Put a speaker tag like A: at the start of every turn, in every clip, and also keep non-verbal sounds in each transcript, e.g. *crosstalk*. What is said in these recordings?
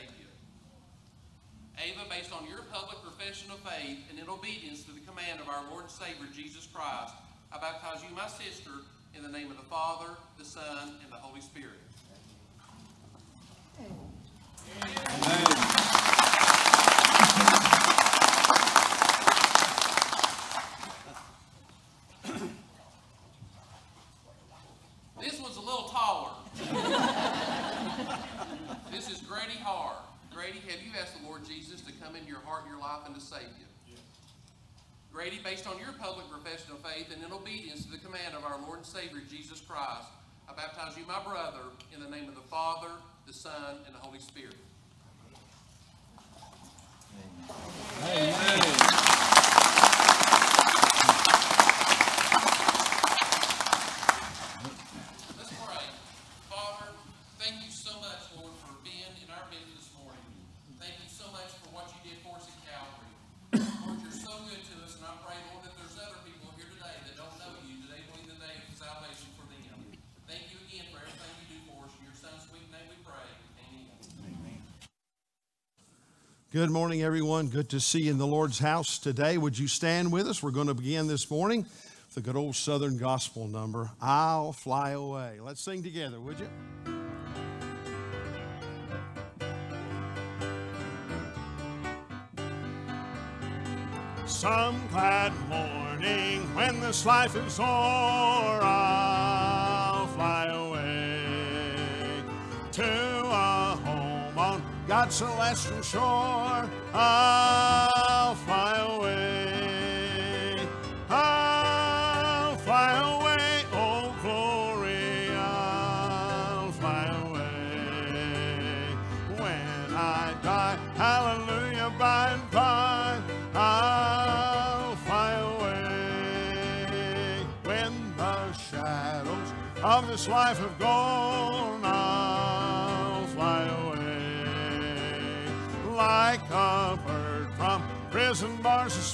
A: you? Ava, based on your public profession of faith and in obedience to the command of our Lord and Savior Jesus Christ, I baptize you, my sister, in the name of the Father, the Son, and the Holy Spirit. This one's a little taller. this is Grady Hart. Grady, have you asked the Lord Jesus to come into your heart and your life and to save you? Grady, based on your public profession of faith and in obedience to the command of our Lord and Savior Jesus Christ, I baptize you, my brother, in the name of the Father, the Son, and the Holy Spirit. Let's pray. Father, thank you so much, Lord, for being in our midst this morning. Thank you so much for what you did for us at Calvary. Lord, you're so good to us, and I pray, Lord, that there's other people here today that don't know you, today believe the day of salvation for them. Thank you again for everything you do for us. In your son's sweet name we pray. Amen.
B: Good morning, everyone. Good to see you in the Lord's house today. Would you stand with us? We're going to begin this morning with a good old Southern gospel number, I'll Fly Away. Let's sing together, would you? Some glad morning when this life is o'er, celestial shore. I'll fly away. I'll fly away, oh glory, I'll fly away. When I die, hallelujah, by and by, I'll fly away. When the shadows of this life have gone, prison bars is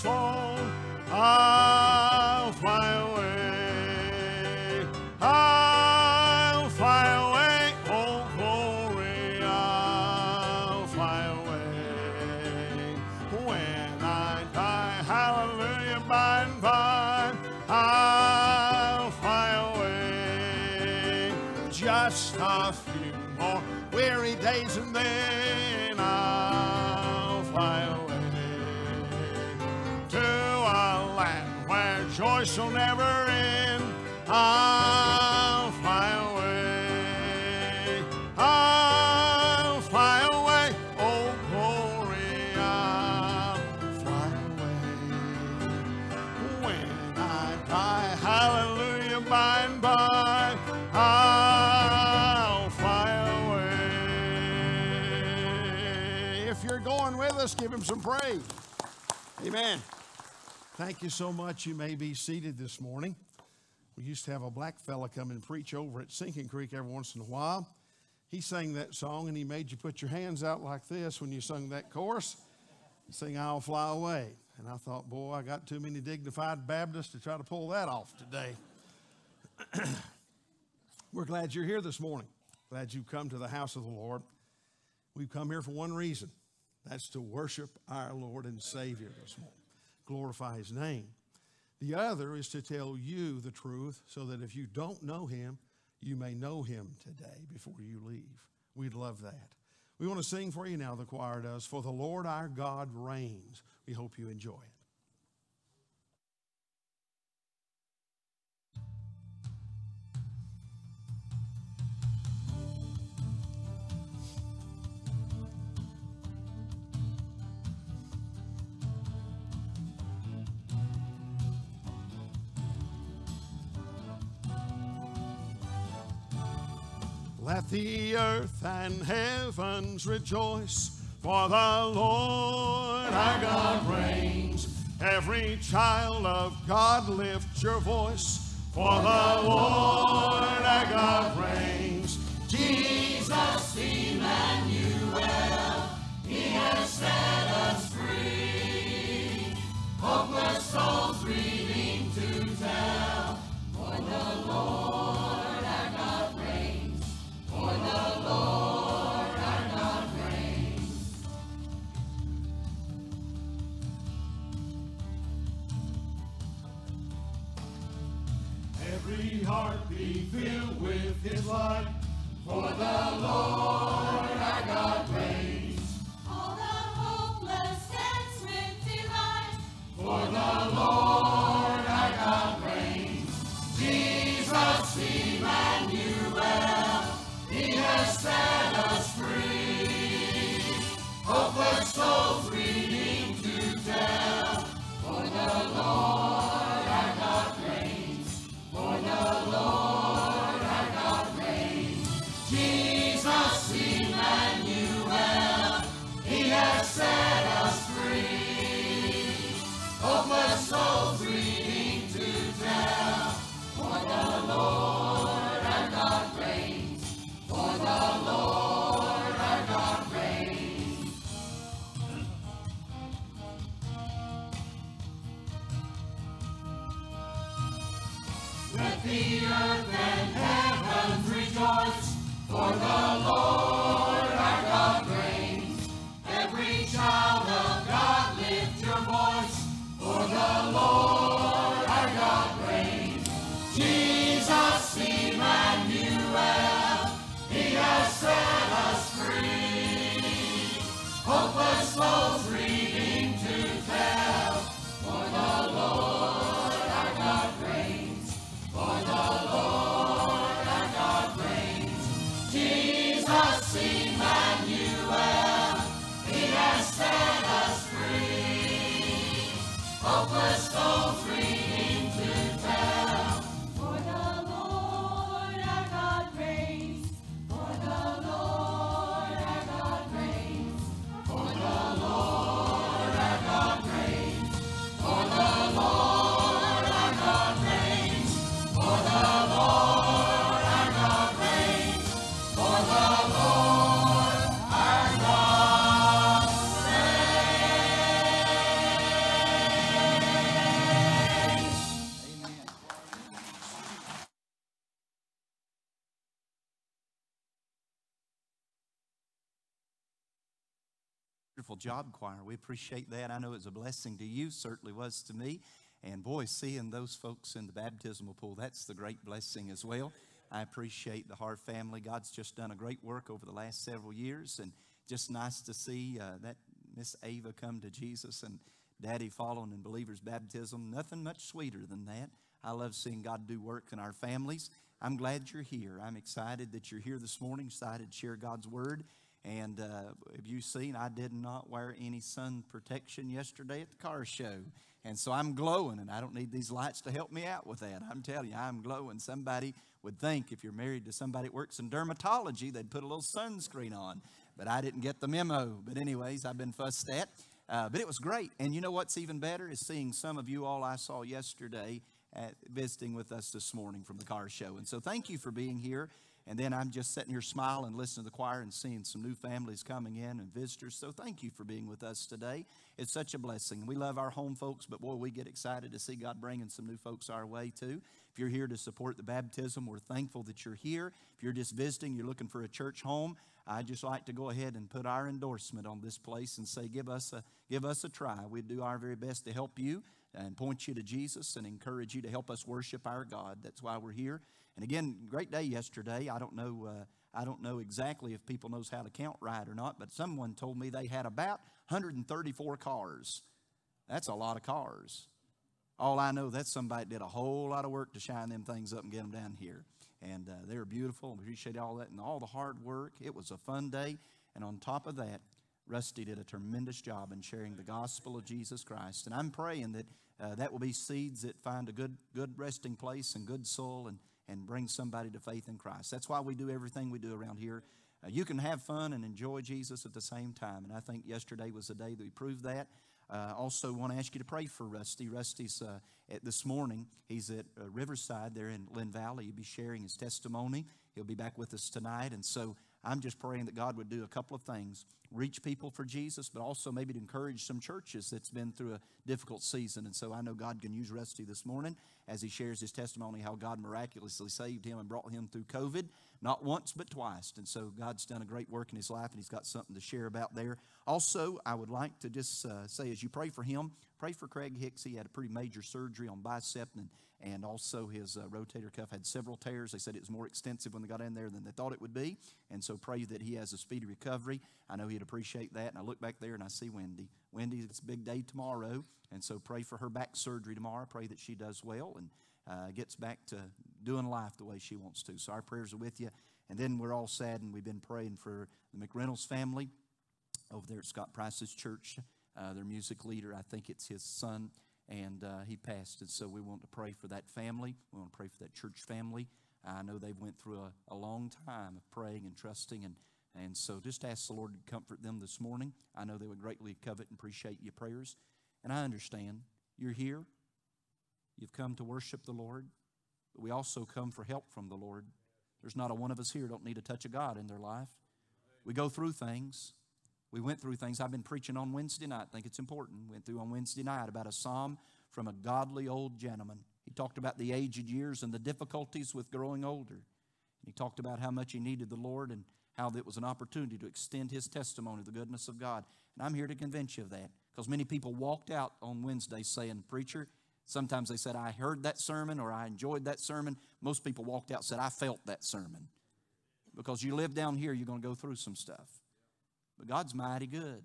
B: joy shall never end. I'll fly away. I'll fly away. Oh, glory, I'll fly away. When I die, hallelujah, by and by, I'll fly away. If you're going with us, give him some praise. Amen. Thank you so much. You may be seated this morning. We used to have a black fella come and preach over at Sinking Creek every once in a while. He sang that song and he made you put your hands out like this when you sung that chorus. Sing I'll Fly Away. And I thought, boy, I got too many dignified Baptists to try to pull that off today. *clears throat* We're glad you're here this morning. Glad you've come to the house of the Lord. We've come here for one reason that's to worship our Lord and Savior this morning, glorify His name. The other is to tell you the truth so that if you don't know Him, you may know Him today before you leave. We'd love that. We want to sing for you now, the choir does, For the Lord our God reigns. We hope you enjoy it. Let the earth and heavens rejoice, for the Lord our God reigns. Every child of God lift your voice, for the Lord our God reigns. Jesus Emmanuel, He has set us free. Hopeless souls grieving Every heart be filled with His light, for the Lord our God reigns.
C: All the hopeless dance with delight.
B: For the Lord
D: job, choir. We appreciate that. I know it's a blessing to you, certainly was to me. And boy, seeing those folks in the baptismal pool, that's the great blessing as well. I appreciate the Hart family. God's just done a great work over the last several years, and just nice to see uh, that Miss Ava come to Jesus and Daddy following in believers' baptism. Nothing much sweeter than that. I love seeing God do work in our families. I'm glad you're here. I'm excited that you're here this morning, excited to share God's word. And uh, have you seen, I did not wear any sun protection yesterday at the car show. And so I'm glowing, and I don't need these lights to help me out with that. I'm telling you, I'm glowing. Somebody would think if you're married to somebody that works in dermatology, they'd put a little sunscreen on. But I didn't get the memo. But, anyways, I've been fussed at. Uh, but it was great. And you know what's even better is seeing some of you all I saw yesterday at visiting with us this morning from the car show. And so thank you for being here. And then I'm just sitting here smiling, listening to the choir, and seeing some new families coming in and visitors. So thank you for being with us today. It's such a blessing. We love our home folks, but boy, we get excited to see God bringing some new folks our way too. If you're here to support the baptism, we're thankful that you're here. If you're just visiting, you're looking for a church home, I'd just like to go ahead and put our endorsement on this place and say, give us a, give us a try. We'd do our very best to help you and point you to Jesus and encourage you to help us worship our God. That's why we're here. And again, great day yesterday. I don't know. Uh, I don't know exactly if people knows how to count right or not, but someone told me they had about 134 cars. That's a lot of cars. All I know, that's somebody did a whole lot of work to shine them things up and get them down here. And uh, they were beautiful. We appreciate all that and all the hard work. It was a fun day. And on top of that, Rusty did a tremendous job in sharing the gospel of Jesus Christ. And I'm praying that uh, that will be seeds that find a good, good resting place and good soil and, and bring somebody to faith in Christ. That's why we do everything we do around here. Uh, you can have fun and enjoy Jesus at the same time. And I think yesterday was the day that we proved that. Uh, also, want to ask you to pray for Rusty. Rusty's uh, at this morning. He's at uh, Riverside there in Lynn Valley. He'll be sharing his testimony. He'll be back with us tonight. And so I'm just praying that God would do a couple of things reach people for Jesus, but also maybe to encourage some churches that's been through a difficult season. And so I know God can use Rusty this morning as he shares his testimony how God miraculously saved him and brought him through COVID, not once, but twice. And so God's done a great work in his life, and he's got something to share about there. Also, I would like to just uh, say, as you pray for him, pray for Craig Hicks. He had a pretty major surgery on bicep and and also his uh, rotator cuff had several tears. They said it was more extensive when they got in there than they thought it would be, and so pray that he has a speedy recovery. I know he'd appreciate that. And I look back there and I see Wendy. Wendy, it's a big day tomorrow, and so pray for her back surgery tomorrow. Pray that she does well and uh, gets back to doing life the way she wants to. So our prayers are with you. And then we're all sad, and we've been praying for the McReynolds family over there at Scott Price's church. Uh, their music leader, I think it's his son and uh, he passed. And so we want to pray for that family. We want to pray for that church family. I know they've went through a, a long time of praying and trusting, and, and so just ask the Lord to comfort them this morning. I know they would greatly covet and appreciate your prayers. And I understand you're here. You've come to worship the Lord, but we also come for help from the Lord. There's not a one of us here don't need a touch of God in their life. We go through things. We went through things. I've been preaching on Wednesday night. I think it's important. Went through on Wednesday night about a psalm from a godly old gentleman. He talked about the aged years and the difficulties with growing older. And he talked about how much he needed the Lord and how it was an opportunity to extend his testimony of the goodness of God. And I'm here to convince you of that because many people walked out on Wednesday saying, Preacher, sometimes they said, I heard that sermon or I enjoyed that sermon. Most people walked out said, I felt that sermon. Because you live down here, you're going to go through some stuff. But God's mighty good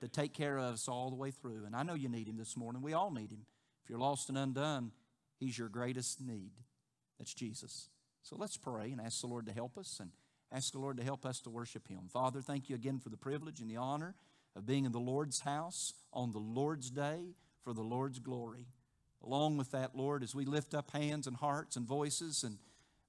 D: to take care of us all the way through. And I know you need Him this morning. We all need Him. If you're lost and undone, He's your greatest need. That's Jesus. So let's pray and ask the Lord to help us and ask the Lord to help us to worship Him. Father, thank you again for the privilege and the honor of being in the Lord's house on the Lord's day for the Lord's glory. Along with that, Lord, as we lift up hands and hearts and voices and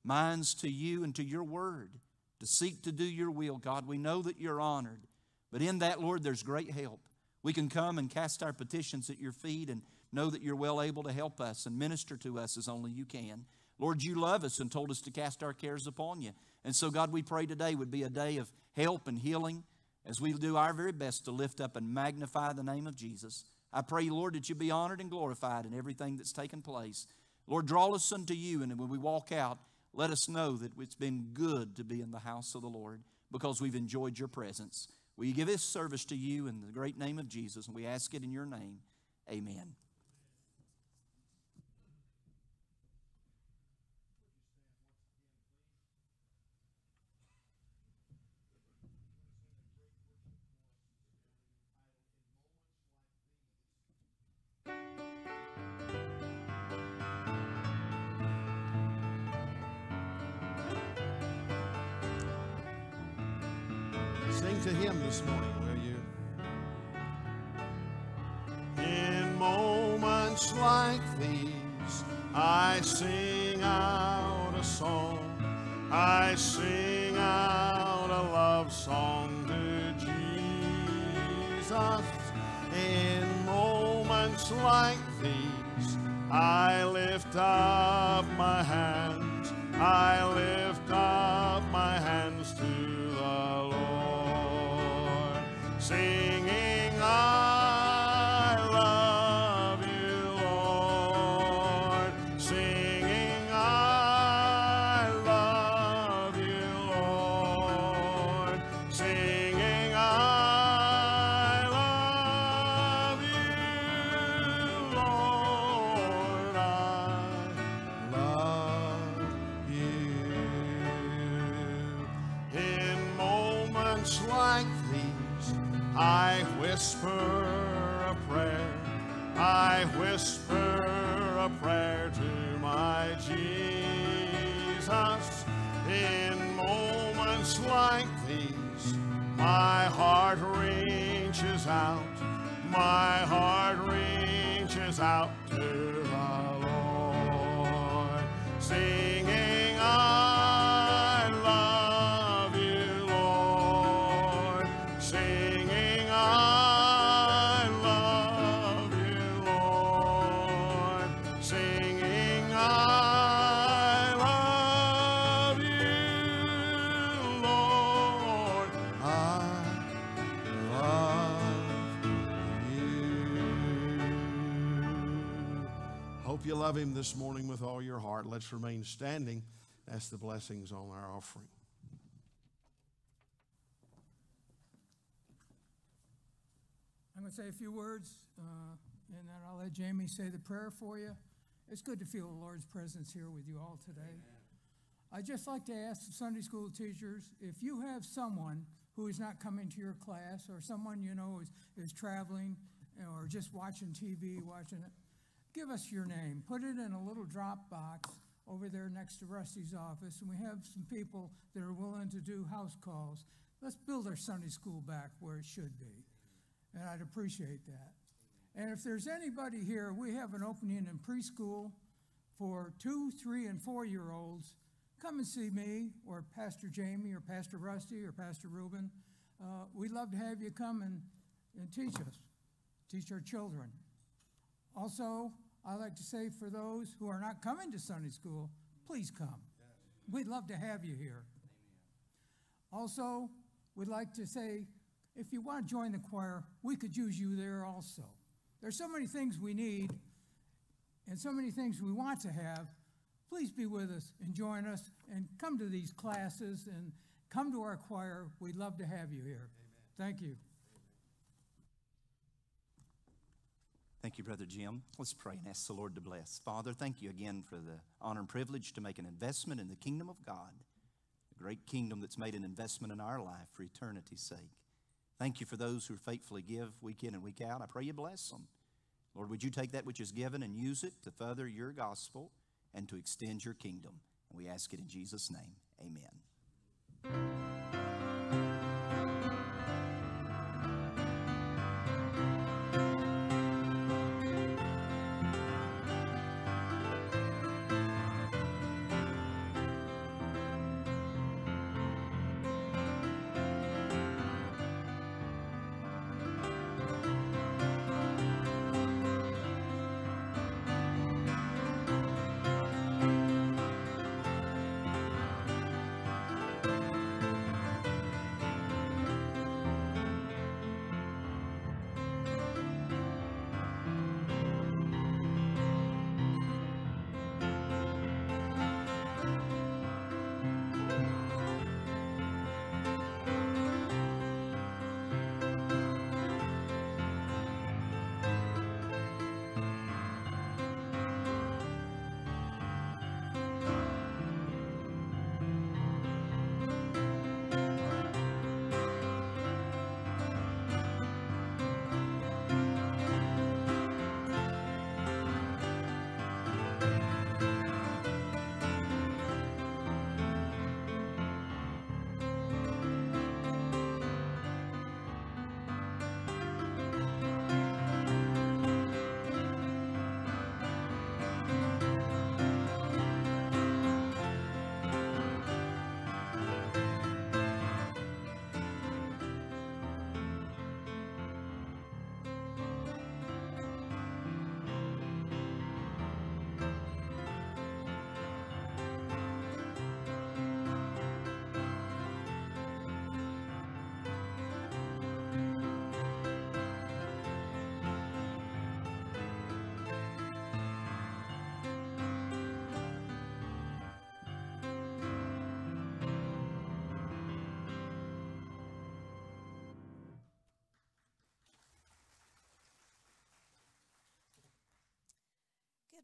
D: minds to you and to your word to seek to do your will, God, we know that you're honored. But in that, Lord, there's great help. We can come and cast our petitions at your feet and know that you're well able to help us and minister to us as only you can. Lord, you love us and told us to cast our cares upon you. And so, God, we pray today would be a day of help and healing as we do our very best to lift up and magnify the name of Jesus. I pray, Lord, that you be honored and glorified in everything that's taken place. Lord, draw us unto you, and when we walk out, let us know that it's been good to be in the house of the Lord because we've enjoyed your presence. We give this service to you in the great name of Jesus, and we ask it in your name. Amen.
B: This morning, will you? In moments like these, I sing out a song. I sing out a love song to Jesus. In moments like these, I lift up my hands. I lift up my hands to Lord, my heart reaches out. My heart reaches out love him this morning with all your heart. Let's remain standing. That's the blessings on our offering.
E: I'm going to say a few words, uh, and then I'll let Jamie say the prayer for you. It's good to feel the Lord's presence here with you all today. I'd just like to ask the Sunday school teachers if you have someone who is not coming to your class, or someone you know is, is traveling, or just watching TV, watching it, give us your name. Put it in a little drop box over there next to Rusty's office, and we have some people that are willing to do house calls. Let's build our Sunday school back where it should be and I'd appreciate that. And if there's anybody here, we have an opening in preschool for two, three, and four-year-olds. Come and see me, or Pastor Jamie, or Pastor Rusty, or Pastor Ruben. Uh, we'd love to have you come and, and teach us, teach our children. Also, I like to say for those who are not coming to Sunday school, please come. We'd love to have you here. Also, we'd like to say, if you want to join the choir, we could use you there also. There's so many things we need and so many things we want to have. Please be with us and join us and come to these classes and come to our choir. We'd love to have you here. Thank you.
D: Thank you, Brother Jim. Let's pray and ask the Lord to bless. Father, thank you again for the honor and privilege to make an investment in the kingdom of God, the great kingdom that's made an investment in our life for eternity's sake. Thank you for those who faithfully give week in and week out. I pray you bless them. Lord, would you take that which is given and use it to further your gospel and to extend your kingdom? And we ask it in Jesus' name. Amen.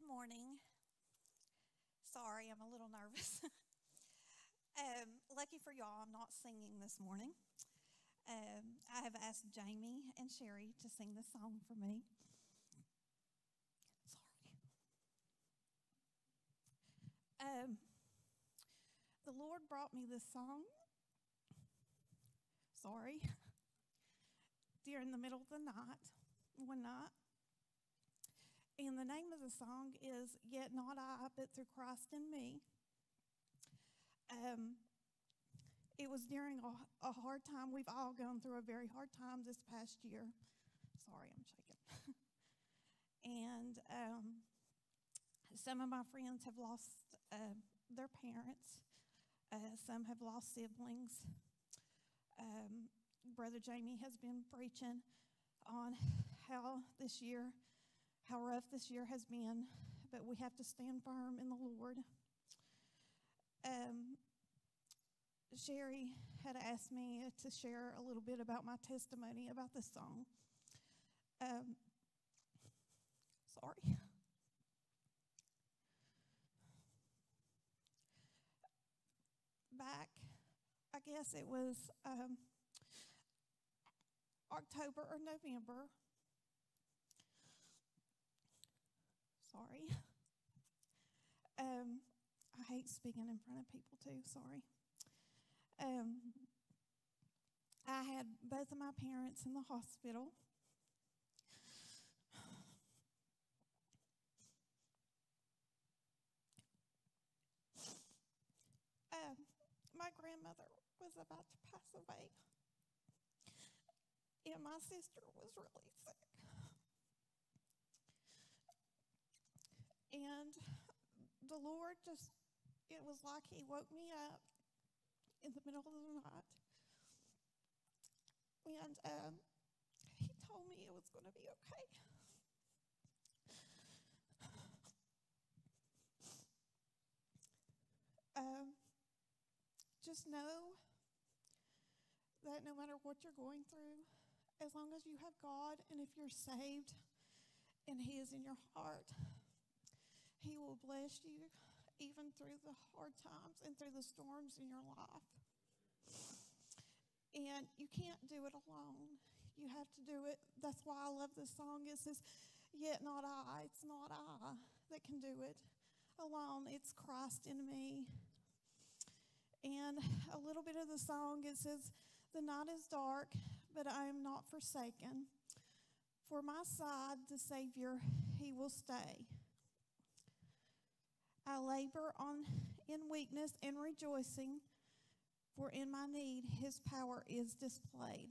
F: Morning. Sorry, I'm a little nervous. *laughs* um, lucky for y'all, I'm not singing this morning. Um, I have asked Jamie and Sherry to sing the song for me. Sorry. Um, the Lord brought me this song. Sorry. *laughs* During the middle of the night, one night. And the name of the song is Yet Not I, but Through Christ in Me. Um, it was during a, a hard time. We've all gone through a very hard time this past year. Sorry, I'm shaking. *laughs* and um, some of my friends have lost uh, their parents, uh, some have lost siblings. Um, Brother Jamie has been preaching on how this year how rough this year has been, but we have to stand firm in the Lord. Um, Sherry had asked me to share a little bit about my testimony about this song. Um, sorry. Back, I guess it was um, October or November. Sorry. *laughs* Um, I hate speaking in front of people too. Sorry. Um, I had both of my parents in the hospital. Um, my grandmother was about to pass away, and my sister was really sick. And the Lord just, it was like He woke me up in the middle of the night. And um, He told me it was going to be okay. Um, just know that no matter what you're going through, as long as you have God and if you're saved and He is in your heart, He will bless you even through the hard times and through the storms in your life. And you can't do it alone. You have to do it. That's why I love this song. It says, Yet not I. It's not I that can do it alone. It's Christ in me. And a little bit of the song it says, The night is dark, but I am not forsaken. For my side, the Savior, He will stay. I labor on in weakness and rejoicing, for in my need his power is displayed.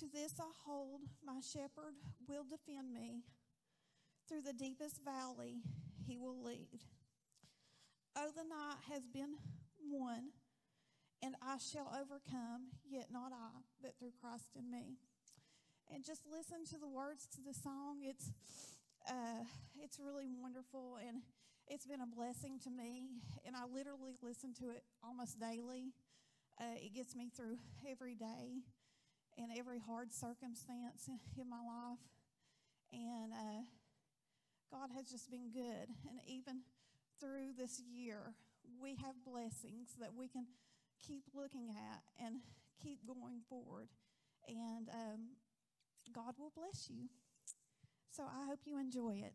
F: To this I hold, my shepherd will defend me. Through the deepest valley he will lead. Oh, the night has been won, and I shall overcome, yet not I, but through Christ in me. And just listen to the words to the song. It's uh, it's really wonderful and it's been a blessing to me. And I literally listen to it almost daily. Uh, it gets me through every day and every hard circumstance in, my life. And uh, God has just been good. And even through this year, we have blessings that we can keep looking at and keep going forward. And um, God will bless you. So I hope you enjoy it.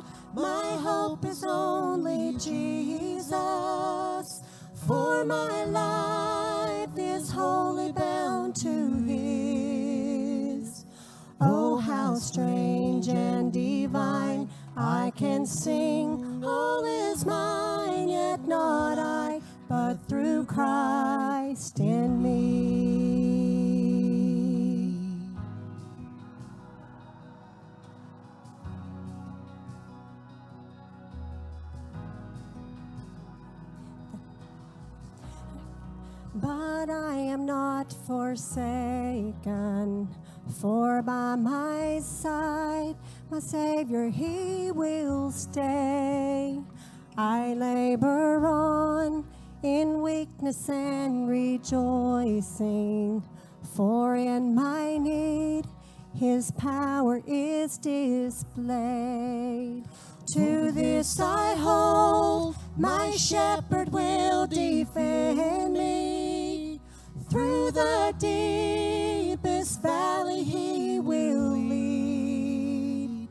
G: my hope is only Jesus. For my life is wholly bound to His. Oh, how strange and divine I can sing, all is mine, yet not I, but through Christ in me. But I am not forsaken, for by my side, my Savior, He will stay. I labor on in weakness and rejoicing, for in my need his power is displayed. To this I hold, my shepherd will defend me. Through the deepest valley he will lead.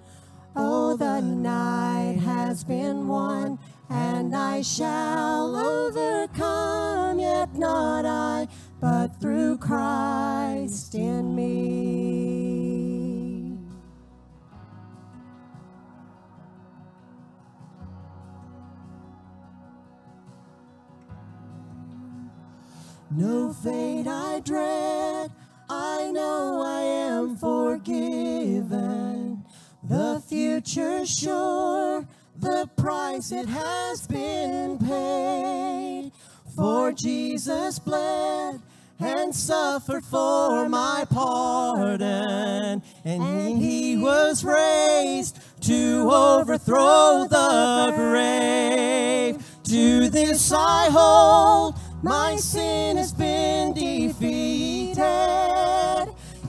G: Oh, the night has been won, and I shall overcome, yet not I, but through Christ in me. No fate I dread, I know I am forgiven. The future sure, the price it has been paid. For Jesus bled and suffered for my pardon, and he was raised to overthrow the grave. To this I hold, my sin has been defeated.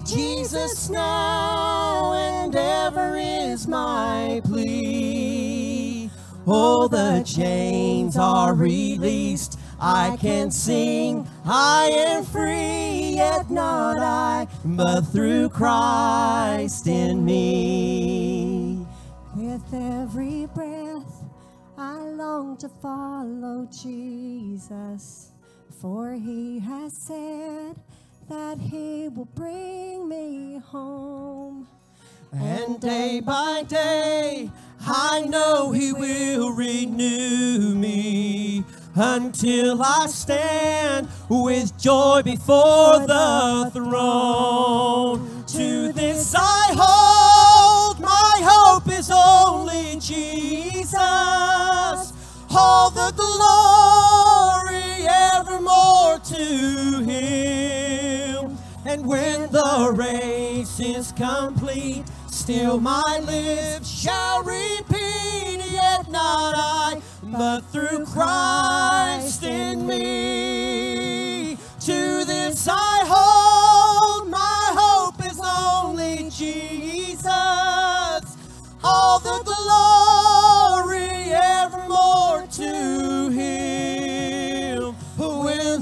G: Jesus now and ever is my plea. Oh, the chains are released. I can sing, I am free, yet not I, but through Christ in me. With every breath, I long to follow Jesus, for he has said that he will bring me home. And day by day, I know He will renew me until I stand with joy before the throne. To this I hold, my hope is only Jesus. All the glory to Him. And when the race is complete, still my lips shall repeat, yet not I, but through Christ in me. To this I hold, my hope is only Jesus. All the glory evermore to Him.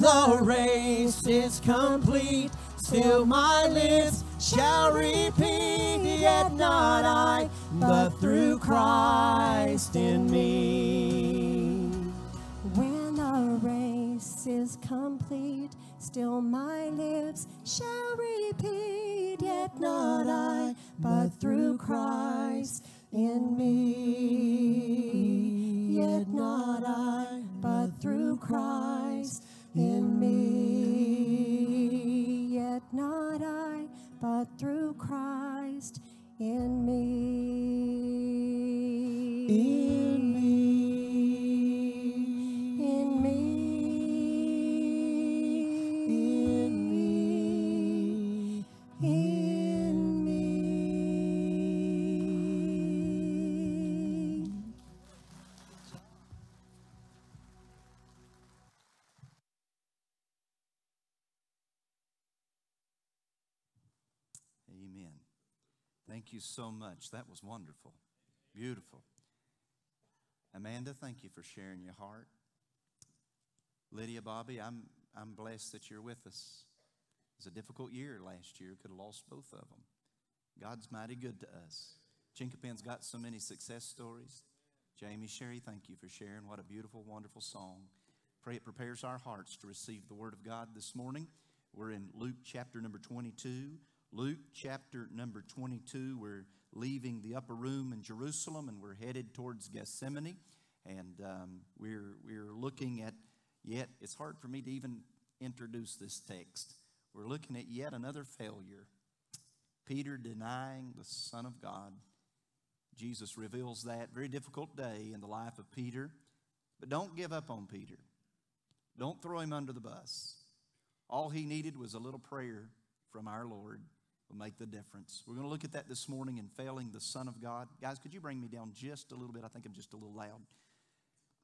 G: The race is complete, still my lips shall repeat, yet not I, but through Christ in me. When the race is complete, still my lips shall repeat, yet not I, but through Christ in me. Yet not I, but through Christ in me. Yet not I, but through Christ in me. In me.
D: Thank you so much. That was wonderful. Beautiful. Amanda, thank you for sharing your heart. Lydia, Bobby, I'm, I'm blessed that you're with us. It was a difficult year last year. Could have lost both of them. God's mighty good to us. Chinquapin's got so many success stories. Jamie, Sherry, thank you for sharing. What a beautiful, wonderful song. Pray it prepares our hearts to receive the Word of God this morning. We're in Luke chapter number 22. Luke chapter number 22. We're leaving the upper room in Jerusalem and we're headed towards Gethsemane. And um, we're, we're looking at yet, it's hard for me to even introduce this text. We're looking at yet another failure. Peter denying the Son of God. Jesus reveals that. Very difficult day in the life of Peter. But don't give up on Peter. Don't throw him under the bus. All he needed was a little prayer from our Lord will make the difference. We're going to look at that this morning in failing the Son of God. Guys, could you bring me down just a little bit? I think I'm just a little loud.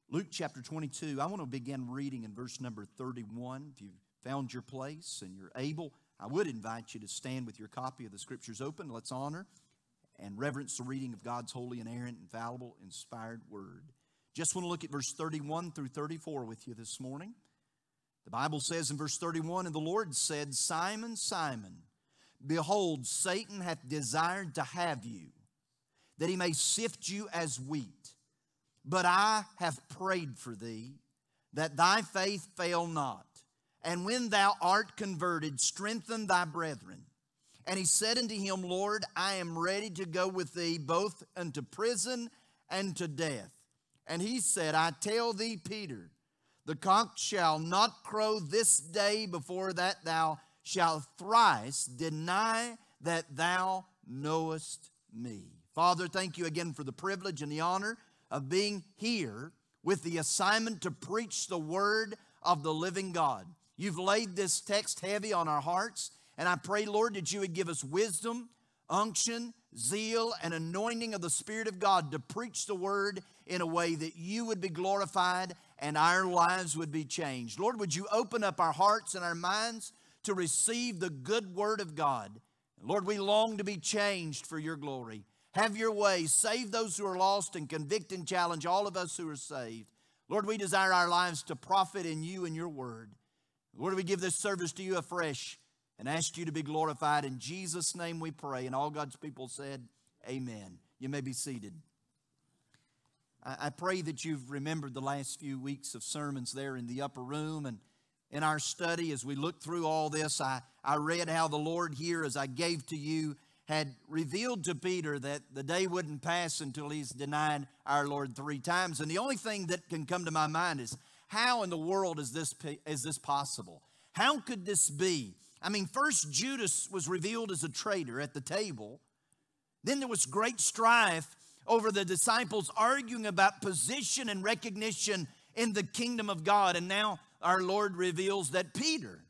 D: Luke chapter 22, I want to begin reading in verse number 31. If you've found your place and you're able, I would invite you to stand with your copy of the scriptures open. Let's honor and reverence the reading of God's holy, inerrant, infallible, inspired word. Just want to look at verse 31 through 34 with you this morning. The Bible says in verse 31 And the Lord said, Simon, Simon, behold, Satan hath desired to have you, that he may sift you as wheat. But I have prayed for thee, that thy faith fail not. And when thou art converted, strengthen thy brethren. And he said unto him, Lord, I am ready to go with thee both unto prison and to death. And he said, I tell thee, Peter, the cock shall not crow this day before that thou shalt thrice deny that thou knowest me. Father, thank you again for the privilege and the honor of being here with the assignment to preach the word of the living God. You've laid this text heavy on our hearts, and I pray, Lord, that you would give us wisdom, unction, zeal, and anointing of the Spirit of God to preach the word in a way that you would be glorified and our lives would be changed. Lord, would you open up our hearts and our minds to receive the good word of God? Lord, we long to be changed for your glory. Have your way. Save those who are lost and convict and challenge all of us who are saved. Lord, we desire our lives to profit in you and your word. Lord, we give this service to you afresh and ask you to be glorified. In Jesus' name we pray. And all God's people said, Amen. You may be seated. I, I pray that you've remembered the last few weeks of sermons there in the upper room and in our study as we look through all this. I, I read how the Lord here, as I gave to you, had revealed to Peter that the day wouldn't pass until he's denied our Lord three times. And the only thing that can come to my mind is how in the world is this, is this possible? How could this be? I mean, first Judas was revealed as a traitor at the table. Then there was great strife over the disciples arguing about position and recognition in the kingdom of God. And now our Lord reveals that Peter,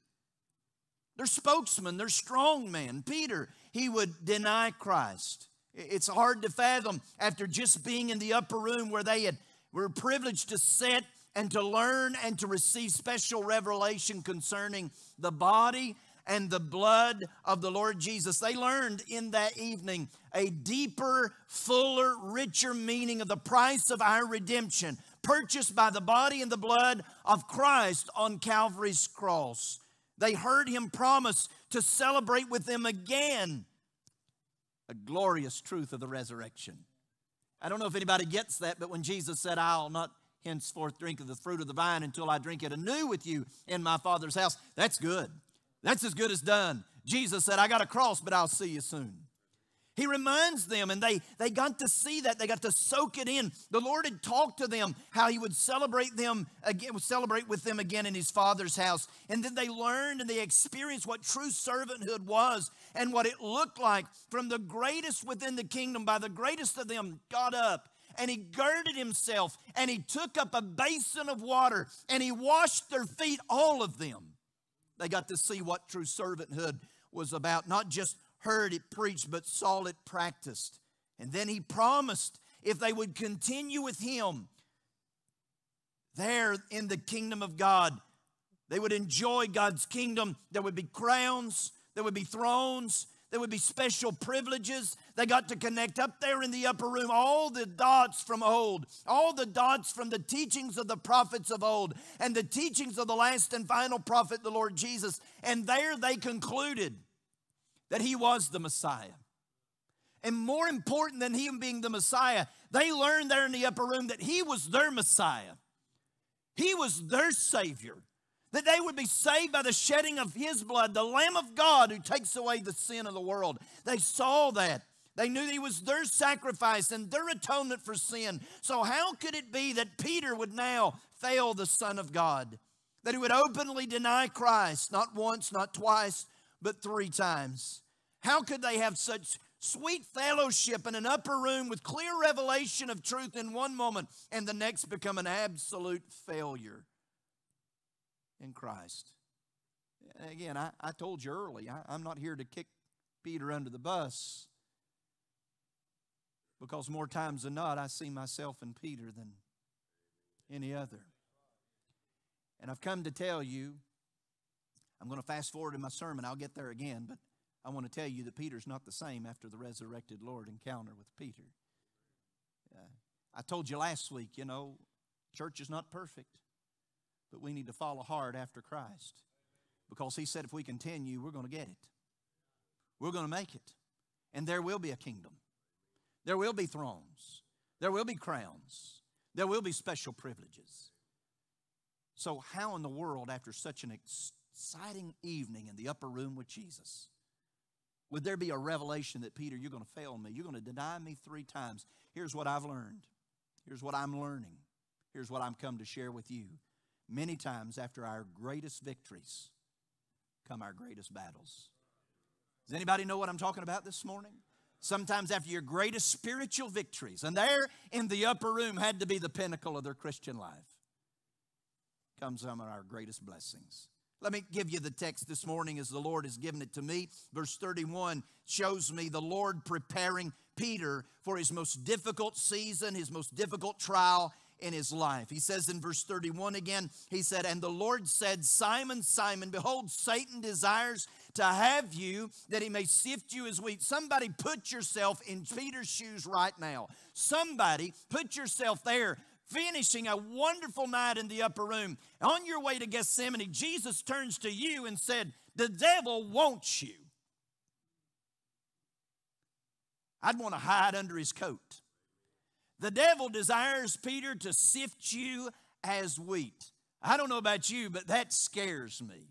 D: their spokesman, their strong man, Peter, he would deny Christ. It's hard to fathom after just being in the upper room where they had were privileged to sit and to learn and to receive special revelation concerning the body and the blood of the Lord Jesus. They learned in that evening a deeper, fuller, richer meaning of the price of our redemption, purchased by the body and the blood of Christ on Calvary's cross. They heard him promise to celebrate with them again a glorious truth of the resurrection. I don't know if anybody gets that, but when Jesus said, I'll not henceforth drink of the fruit of the vine until I drink it anew with you in my Father's house. That's good. That's as good as done. Jesus said, I got a cross, but I'll see you soon. He reminds them, and they, they got to see that. They got to soak it in. The Lord had talked to them how He would celebrate them again, celebrate with them again in His Father's house. And then they learned and they experienced what true servanthood was and what it looked like from the greatest within the kingdom by the greatest of them got up and he girded himself and he took up a basin of water and he washed their feet, all of them. They got to see what true servanthood was about, not just heard it preached, but saw it practiced. And then he promised if they would continue with him there in the kingdom of God, they would enjoy God's kingdom. There would be crowns, there would be thrones, there would be special privileges. They got to connect up there in the upper room all the dots from old, all the dots from the teachings of the prophets of old and the teachings of the last and final prophet, the Lord Jesus. And there they concluded that he was the Messiah. And more important than him being the Messiah, they learned there in the upper room that he was their Messiah. He was their Savior that they would be saved by the shedding of his blood, the Lamb of God who takes away the sin of the world. They saw that. They knew he was their sacrifice and their atonement for sin. So, how could it be that Peter would now fail the Son of God? That he would openly deny Christ, not once, not twice, but three times? How could they have such sweet fellowship in an upper room with clear revelation of truth in one moment and the next become an absolute failure? in Christ. Again, I, I told you early, I, I'm not here to kick Peter under the bus because more times than not, I see myself in Peter than any other. And I've come to tell you, I'm going to fast forward in my sermon, I'll get there again, but I want to tell you that Peter's not the same after the resurrected Lord encounter with Peter. Uh, I told you last week, you know, church is not perfect, but we need to follow hard after Christ because he said if we continue, we're going to get it. We're going to make it. And there will be a kingdom. There will be thrones. There will be crowns. There will be special privileges. So, how in the world, after such an exciting evening in the upper room with Jesus, would there be a revelation that, Peter, you're going to fail me? You're going to deny me three times. Here's what I've learned. Here's what I'm learning. Here's what I'm come to share with you. Many times after our greatest victories come our greatest battles. Does anybody know what I'm talking about this morning? Sometimes after your greatest spiritual victories, and there in the upper room had to be the pinnacle of their Christian life, comes some of our greatest blessings. Let me give you the text this morning as the Lord has given it to me. Verse 31 shows me the Lord preparing Peter for his most difficult season, his most difficult trial in his life. He says in verse 31 again, he said, And the Lord said, Simon, Simon, behold, Satan desires to have you that he may sift you as wheat. Somebody put yourself in Peter's shoes right now. Somebody put yourself there finishing a wonderful night in the upper room. On your way to Gethsemane, Jesus turns to you and said, The devil wants you. I'd want to hide under his coat. The devil desires Peter to sift you as wheat. I don't know about you, but that scares me.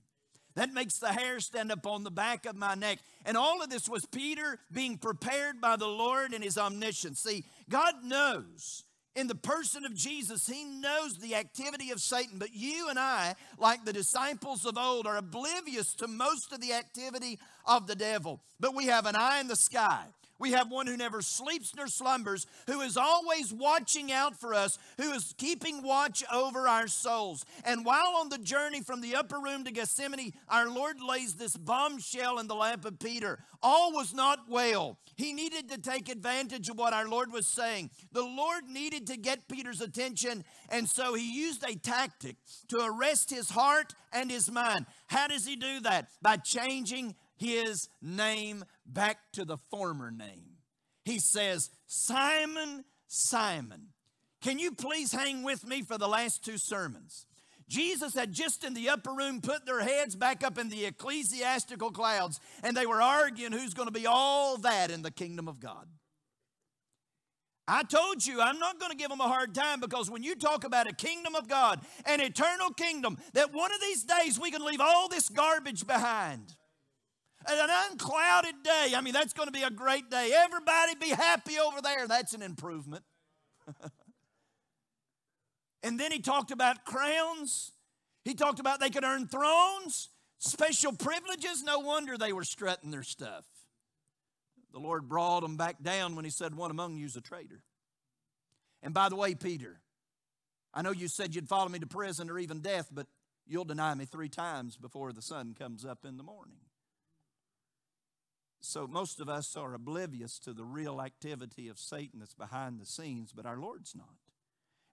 D: That makes the hair stand up on the back of my neck. And all of this was Peter being prepared by the Lord and his omniscience. See, God knows in the person of Jesus, he knows the activity of Satan. But you and I, like the disciples of old, are oblivious to most of the activity of the devil. But we have an eye in the sky. We have one who never sleeps nor slumbers, who is always watching out for us, who is keeping watch over our souls. And while on the journey from the upper room to Gethsemane, our Lord lays this bombshell in the lap of Peter. All was not well. He needed to take advantage of what our Lord was saying. The Lord needed to get Peter's attention, and so he used a tactic to arrest his heart and his mind. How does he do that? By changing his name back to the former name. He says, Simon, Simon. Can you please hang with me for the last two sermons? Jesus had just in the upper room put their heads back up in the ecclesiastical clouds, and they were arguing who's going to be all that in the kingdom of God. I told you I'm not going to give them a hard time because when you talk about a kingdom of God, an eternal kingdom, that one of these days we can leave all this garbage behind an unclouded day. I mean, that's going to be a great day. Everybody be happy over there. That's an improvement. *laughs* and then he talked about crowns. He talked about they could earn thrones, special privileges. No wonder they were strutting their stuff. The Lord brought them back down when he said, One among you is a traitor. And by the way, Peter, I know you said you'd follow me to prison or even death, but you'll deny me three times before the sun comes up in the morning. So most of us are oblivious to the real activity of Satan that's behind the scenes, but our Lord's not.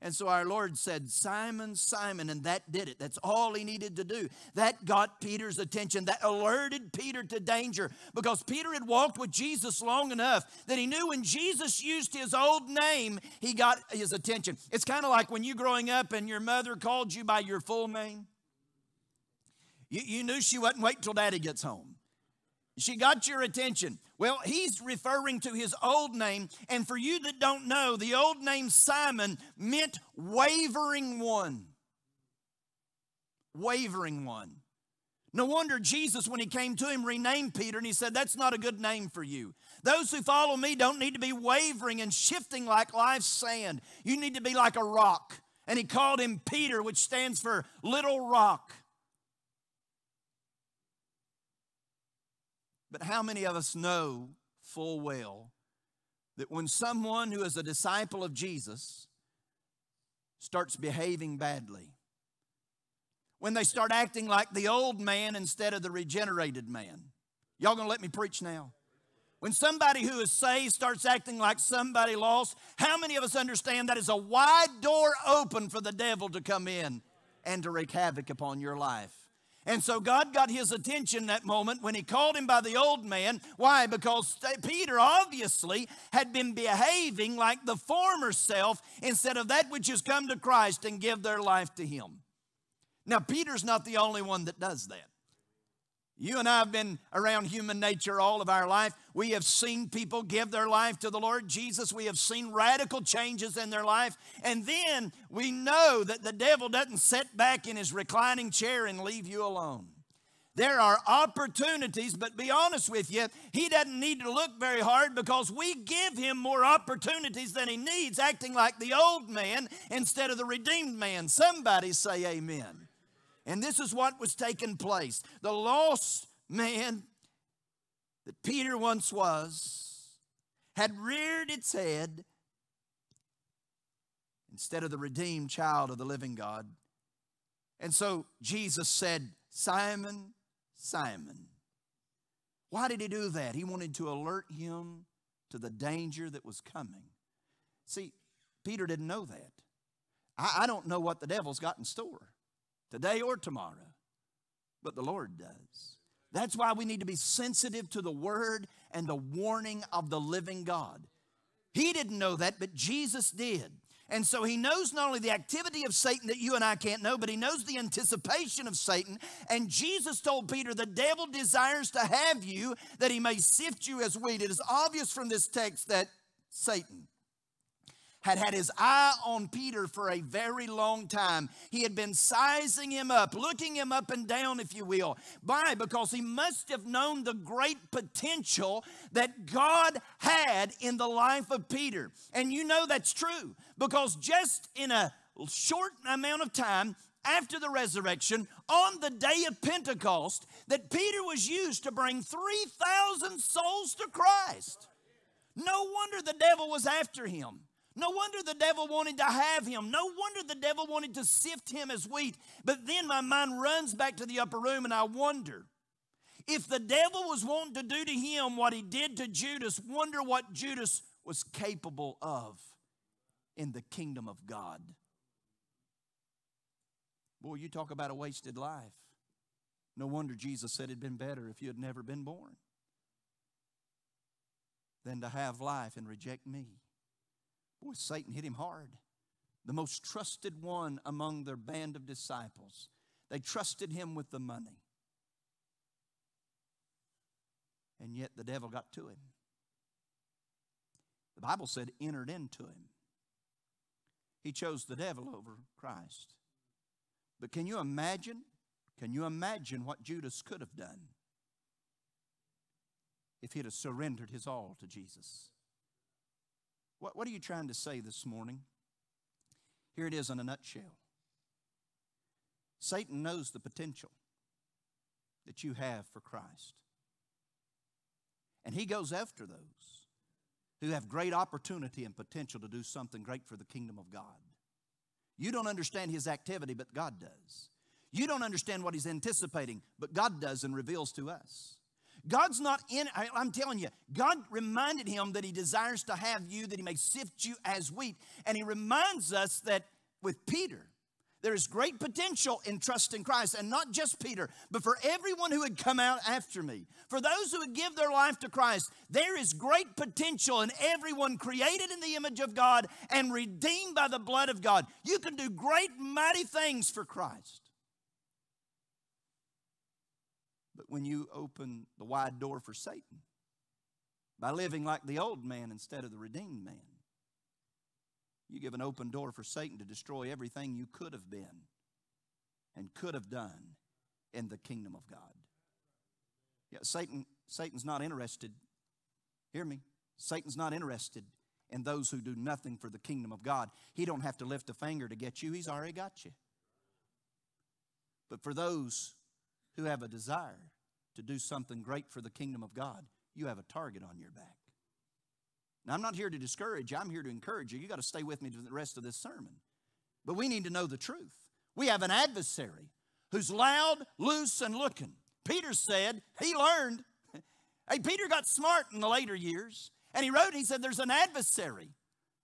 D: And so our Lord said, Simon, Simon, and that did it. That's all he needed to do. That got Peter's attention. That alerted Peter to danger because Peter had walked with Jesus long enough that he knew when Jesus used his old name, he got his attention. It's kind of like when you growing up and your mother called you by your full name. You, you knew she wasn't waiting till daddy gets home. She got your attention. Well, he's referring to his old name. And for you that don't know, the old name Simon meant wavering one. Wavering one. No wonder Jesus, when he came to him, renamed Peter and he said, That's not a good name for you. Those who follow me don't need to be wavering and shifting like life's sand. You need to be like a rock. And he called him Peter, which stands for little rock. But how many of us know full well that when someone who is a disciple of Jesus starts behaving badly, when they start acting like the old man instead of the regenerated man, y'all gonna let me preach now? When somebody who is saved starts acting like somebody lost, how many of us understand that is a wide door open for the devil to come in and to wreak havoc upon your life? And so God got his attention that moment when he called him by the old man. Why? Because Peter obviously had been behaving like the former self instead of that which has come to Christ and give their life to him. Now, Peter's not the only one that does that. You and I have been around human nature all of our life. We have seen people give their life to the Lord Jesus. We have seen radical changes in their life. And then we know that the devil doesn't sit back in his reclining chair and leave you alone. There are opportunities, but be honest with you, he doesn't need to look very hard because we give him more opportunities than he needs, acting like the old man instead of the redeemed man. Somebody say amen. And this is what was taking place. The lost man that Peter once was had reared its head instead of the redeemed child of the living God. And so Jesus said, Simon, Simon. Why did he do that? He wanted to alert him to the danger that was coming. See, Peter didn't know that. I, I don't know what the devil's got in store today or tomorrow, but the Lord does. That's why we need to be sensitive to the word and the warning of the living God. He didn't know that, but Jesus did. And so he knows not only the activity of Satan that you and I can't know, but he knows the anticipation of Satan. And Jesus told Peter, The devil desires to have you that he may sift you as wheat. It is obvious from this text that Satan had had his eye on Peter for a very long time. He had been sizing him up, looking him up and down, if you will. Why? Because he must have known the great potential that God had in the life of Peter. And you know that's true because just in a short amount of time, after the resurrection, on the day of Pentecost, that Peter was used to bring 3,000 souls to Christ. No wonder the devil was after him. No wonder the devil wanted to have him. No wonder the devil wanted to sift him as wheat. But then my mind runs back to the upper room and I wonder if the devil was wanting to do to him what he did to Judas, wonder what Judas was capable of in the kingdom of God. Boy, you talk about a wasted life. No wonder Jesus said it'd been better if you had never been born than to have life and reject me. Boy, Satan hit him hard. The most trusted one among their band of disciples. They trusted him with the money. And yet the devil got to him. The Bible said, entered into him. He chose the devil over Christ. But can you imagine? Can you imagine what Judas could have done if he'd have surrendered his all to Jesus? What, what are you trying to say this morning? Here it is in a nutshell Satan knows the potential that you have for Christ. And he goes after those who have great opportunity and potential to do something great for the kingdom of God. You don't understand his activity, but God does. You don't understand what he's anticipating, but God does and reveals to us. God's not in, I, I'm telling you, God reminded him that he desires to have you, that he may sift you as wheat. And he reminds us that with Peter, there is great potential in trusting Christ, and not just Peter, but for everyone who would come out after me. For those who would give their life to Christ, there is great potential in everyone created in the image of God and redeemed by the blood of God. You can do great, mighty things for Christ. But when you open the wide door for Satan by living like the old man instead of the redeemed man, you give an open door for Satan to destroy everything you could have been and could have done in the kingdom of God. Yeah, Satan, Satan's not interested. Hear me. Satan's not interested in those who do nothing for the kingdom of God. He don't have to lift a finger to get you. He's already got you. But for those who have a desire to do something great for the kingdom of God, you have a target on your back. Now, I'm not here to discourage you, I'm here to encourage you. You got to stay with me to the rest of this sermon. But we need to know the truth. We have an adversary who's loud, loose, and looking. Peter said he learned. *laughs* Hey, Peter got smart in the later years, and he wrote, he said, There's an adversary,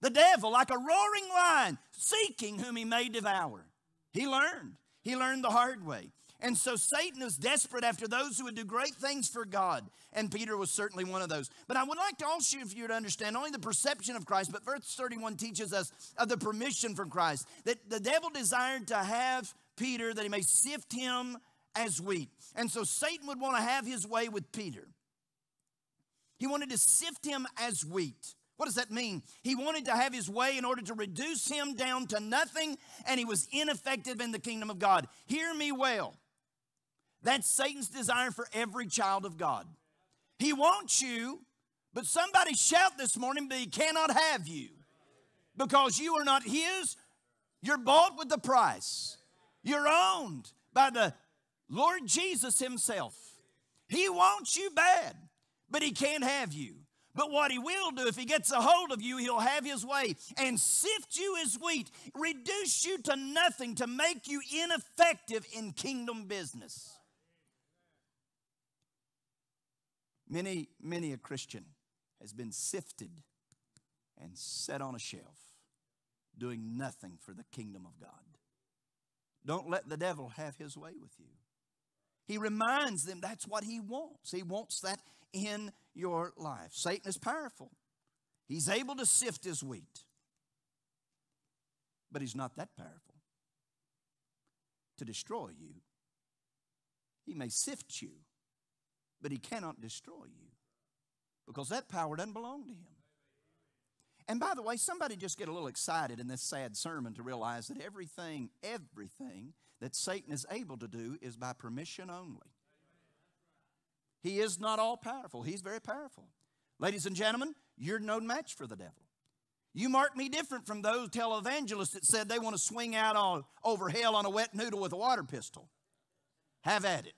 D: the devil, like a roaring lion, seeking whom he may devour. He learned. He learned the hard way. And so Satan is desperate after those who would do great things for God. And Peter was certainly one of those. But I would like to also, if you to understand, only the perception of Christ, but verse 31 teaches us of the permission from Christ. That the devil desired to have Peter that he may sift him as wheat. And so Satan would want to have his way with Peter. He wanted to sift him as wheat. What does that mean? He wanted to have his way in order to reduce him down to nothing, and he was ineffective in the kingdom of God. Hear me well. That's Satan's desire for every child of God. He wants you, but somebody shout this morning, but he cannot have you because you are not his. You're bought with the price, you're owned by the Lord Jesus himself. He wants you bad, but he can't have you. But what he will do, if he gets a hold of you, he'll have his way and sift you as wheat, reduce you to nothing to make you ineffective in kingdom business. Many, many a Christian has been sifted and set on a shelf, doing nothing for the kingdom of God. Don't let the devil have his way with you. He reminds them that's what he wants. He wants that in your life. Satan is powerful, he's able to sift his wheat, but he's not that powerful to destroy you. He may sift you, but he cannot destroy you because that power doesn't belong to him. And by the way, somebody just get a little excited in this sad sermon to realize that everything, everything that Satan is able to do is by permission only. He is not all powerful, he's very powerful. Ladies and gentlemen, you're no match for the devil. You mark me different from those televangelists that said they want to swing out on, over hell on a wet noodle with a water pistol. Have at it.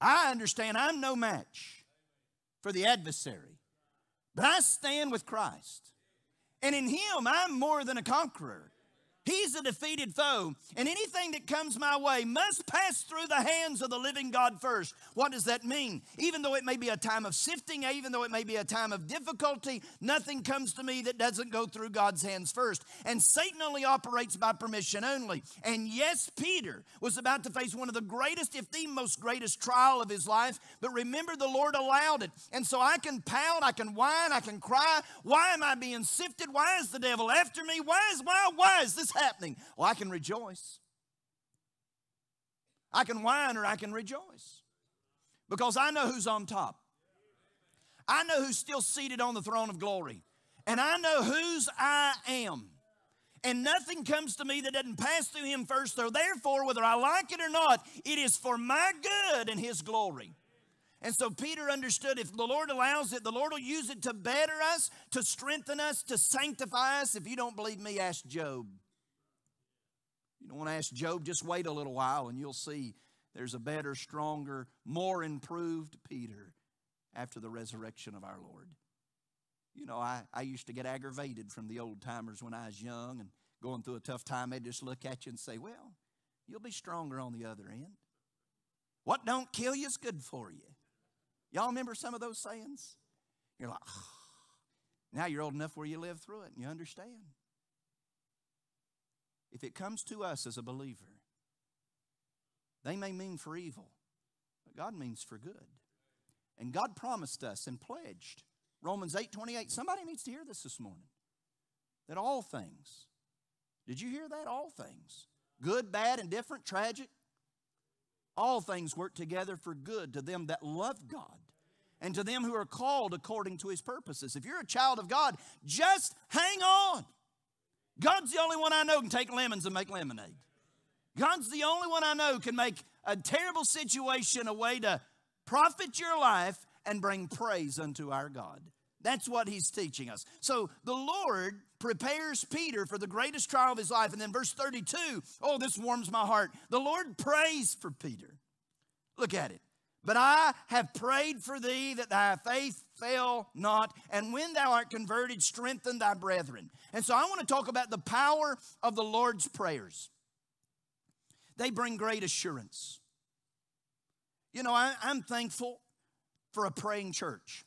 D: I understand I'm no match for the adversary, but I stand with Christ. And in Him, I'm more than a conqueror. He's a defeated foe. And anything that comes my way must pass through the hands of the living God first. What does that mean? Even though it may be a time of sifting, even though it may be a time of difficulty, nothing comes to me that doesn't go through God's hands first. And Satan only operates by permission only. And yes, Peter was about to face one of the greatest, if the most greatest trial of his life. But remember, the Lord allowed it. And so I can pound, I can whine, I can cry. Why am I being sifted? Why is the devil after me? Why is why why is this happening? Well, I can rejoice. I can whine or I can rejoice because I know who's on top. I know who's still seated on the throne of glory, and I know whose I am. And nothing comes to me that doesn't pass through him first. So, therefore, whether I like it or not, it is for my good and his glory. And so Peter understood if the Lord allows it, the Lord will use it to better us, to strengthen us, to sanctify us. If you don't believe me, ask Job. You don't want to ask Job, just wait a little while and you'll see there's a better, stronger, more improved Peter after the resurrection of our Lord. You know, I, I used to get aggravated from the old timers when I was young and going through a tough time. They'd just look at you and say, Well, you'll be stronger on the other end. What don't kill you is good for you. Y'all remember some of those sayings? You're like, oh. now you're old enough where you live through it and you understand. If it comes to us as a believer, they may mean for evil, but God means for good. And God promised us and pledged Romans 8 28. Somebody needs to hear this this morning. That all things, did you hear that? All things, good, bad, indifferent, tragic, all things work together for good to them that love God and to them who are called according to his purposes. If you're a child of God, just hang on. God's the only one I know can take lemons and make lemonade. God's the only one I know can make a terrible situation a way to profit your life and bring praise unto our God. That's what he's teaching us. So the Lord prepares Peter for the greatest trial of his life. And then verse 32, oh, this warms my heart. The Lord prays for Peter. Look at it. But I have prayed for thee that thy faith fail not, and when thou art converted, strengthen thy brethren. And so I want to talk about the power of the Lord's prayers. They bring great assurance. You know, I, am thankful for a praying church.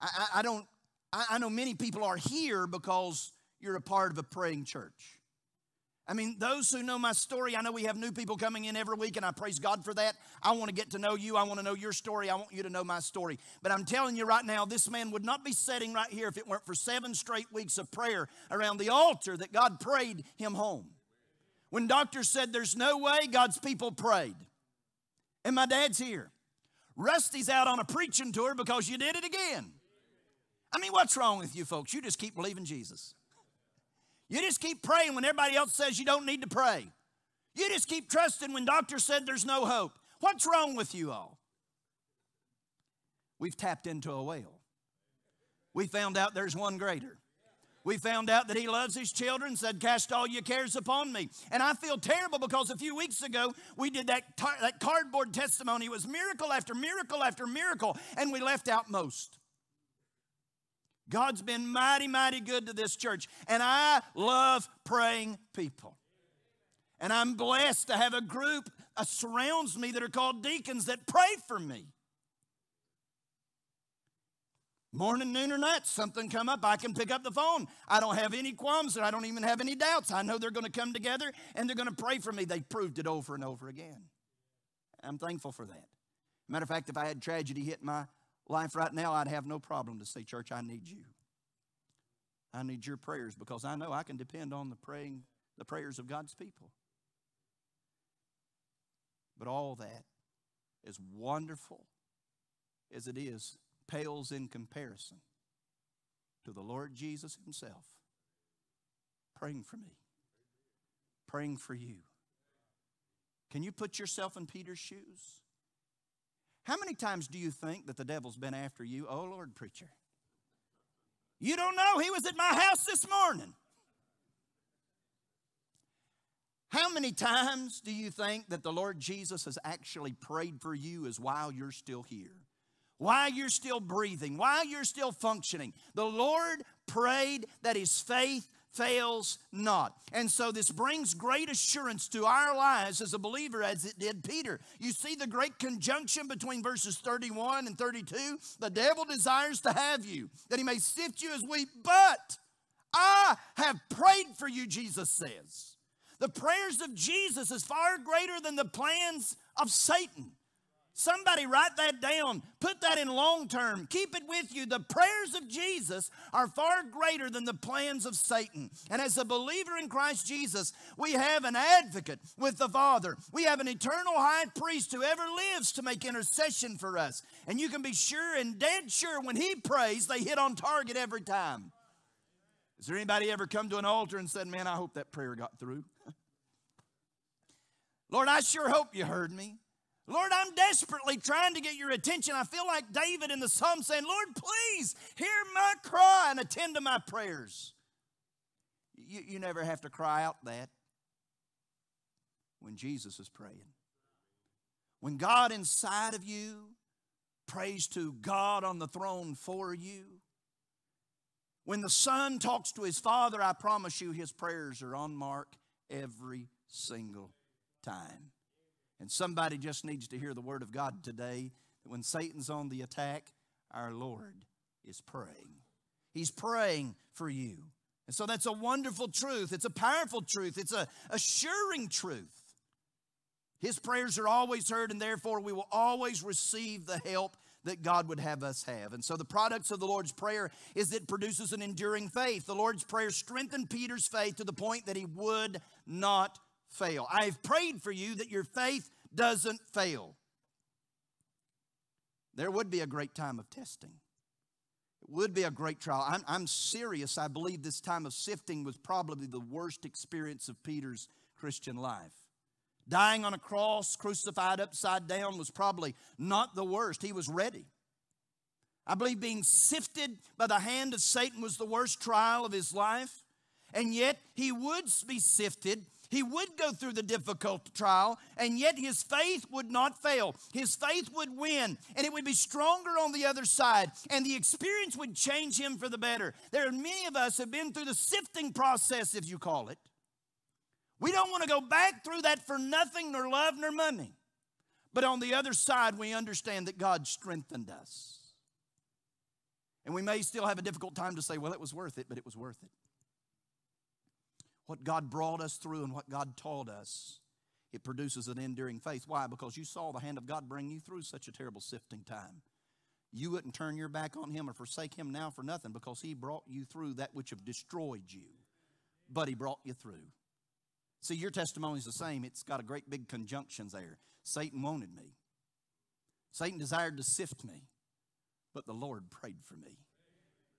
D: I, I, I don't, I, I know many people are here because you're a part of a praying church. I mean, those who know my story, I know we have new people coming in every week, and I praise God for that. I want to get to know you. I want to know your story. I want you to know my story. But I'm telling you right now, this man would not be sitting right here if it weren't for seven straight weeks of prayer around the altar that God prayed him home. When doctors said there's no way, God's people prayed. And my dad's here. Rusty's out on a preaching tour because you did it again. I mean, what's wrong with you folks? You just keep believing Jesus. You just keep praying when everybody else says you don't need to pray. You just keep trusting when doctors said there's no hope. What's wrong with you all? We've tapped into a whale. We found out there's one greater. We found out that he loves his children, said, Cast all your cares upon me. And I feel terrible because a few weeks ago we did that, tar- that cardboard testimony. It was miracle after miracle after miracle, and we left out most. God's been mighty, mighty good to this church, and I love praying people. And I'm blessed to have a group that surrounds me that are called deacons that pray for me. Morning, noon, or night, something come up, I can pick up the phone. I don't have any qualms and I don't even have any doubts. I know they're going to come together and they're going to pray for me. They proved it over and over again. I'm thankful for that. Matter of fact, if I had tragedy hit my life right now, I'd have no problem to say, Church, I need you. I need your prayers because I know I can depend on the praying, the prayers of God's people. But all that, as wonderful as it is, pales in comparison to the Lord Jesus Himself praying for me, praying for you. Can you put yourself in Peter's shoes? How many times do you think that the devil's been after you? Oh, Lord, preacher. You don't know. He was at my house this morning. How many times do you think that the Lord Jesus has actually prayed for you as while you're still here? While you're still breathing, while you're still functioning. The Lord prayed that his faith fails not. And so this brings great assurance to our lives as a believer as it did Peter. You see the great conjunction between verses 31 and 32? The devil desires to have you, that he may sift you as wheat, but I have prayed for you, Jesus says. The prayers of Jesus is far greater than the plans of Satan. Somebody write that down. Put that in long term. Keep it with you. The prayers of Jesus are far greater than the plans of Satan. And as a believer in Christ Jesus, we have an advocate with the Father. We have an eternal high priest who ever lives to make intercession for us. And you can be sure and dead sure when he prays, they hit on target every time. Has there anybody ever come to an altar and said, Man, I hope that prayer got through? *laughs* Lord, I sure hope you heard me. Lord, I'm desperately trying to get your attention. I feel like David in the psalm saying, Lord, please hear my cry and attend to my prayers. You, you never have to cry out that when Jesus is praying. When God inside of you prays to God on the throne for you. When the Son talks to his Father, I promise you his prayers are on mark every single time. And somebody just needs to hear the word of God today that when Satan's on the attack, our Lord is praying. He's praying for you. And so that's a wonderful truth. It's a powerful truth. It's a assuring truth. His prayers are always heard, and therefore we will always receive the help that God would have us have. And so the products of the Lord's Prayer is it produces an enduring faith. The Lord's Prayer strengthened Peter's faith to the point that he would not fail. I have prayed for you that your faith doesn't fail. There would be a great time of testing. It would be a great trial. I'm, I'm serious. I believe this time of sifting was probably the worst experience of Peter's Christian life. Dying on a cross, crucified upside down, was probably not the worst. He was ready. I believe being sifted by the hand of Satan was the worst trial of his life. And yet, he would be sifted. He would go through the difficult trial, and yet his faith would not fail. His faith would win, and it would be stronger on the other side, and the experience would change him for the better. There are many of us have been through the sifting process, if you call it. We don't want to go back through that for nothing, nor love, nor money. But on the other side, we understand that God strengthened us. And we may still have a difficult time to say, well, it was worth it, but it was worth it. What God brought us through and what God taught us, it produces an enduring faith. Why? Because you saw the hand of God bring you through such a terrible sifting time. You wouldn't turn your back on Him or forsake Him now for nothing because He brought you through that which have destroyed you. But He brought you through. See, your testimony is the same. It's got a great big conjunctions there. Satan wanted me. Satan desired to sift me, but the Lord prayed for me.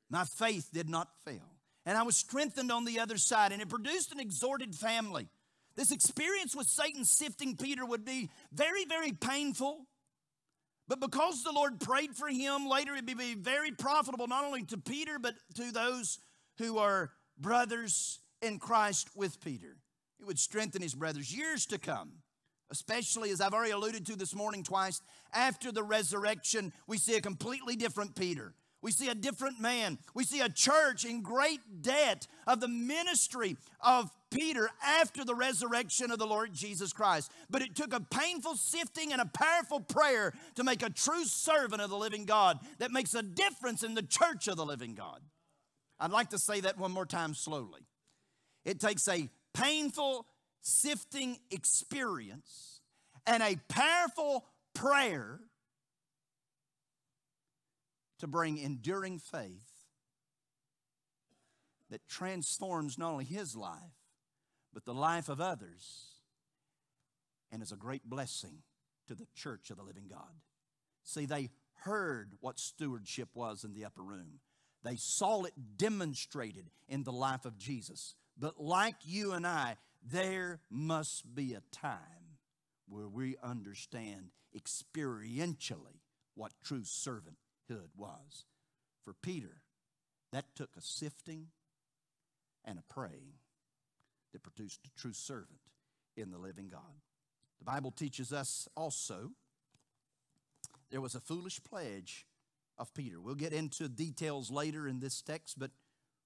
D: My faith did not fail. And I was strengthened on the other side, and it produced an exhorted family. This experience with Satan sifting Peter would be very, very painful. But because the Lord prayed for him, later it would be very profitable not only to Peter, but to those who are brothers in Christ with Peter. It would strengthen his brothers years to come. Especially as I've already alluded to this morning twice, after the resurrection, we see a completely different Peter. We see a different man. We see a church in great debt of the ministry of Peter after the resurrection of the Lord Jesus Christ. But it took a painful sifting and a powerful prayer to make a true servant of the living God that makes a difference in the church of the living God. I'd like to say that one more time slowly. It takes a painful sifting experience and a powerful prayer to bring enduring faith that transforms not only his life, but the life of others, and is a great blessing to the church of the living God. See, they heard what stewardship was in the upper room, they saw it demonstrated in the life of Jesus. But like you and I, there must be a time where we understand experientially what true servanthood was. For Peter, that took a sifting and a praying that produced a true servant in the living God. The Bible teaches us also there was a foolish pledge of Peter. We'll get into details later in this text, but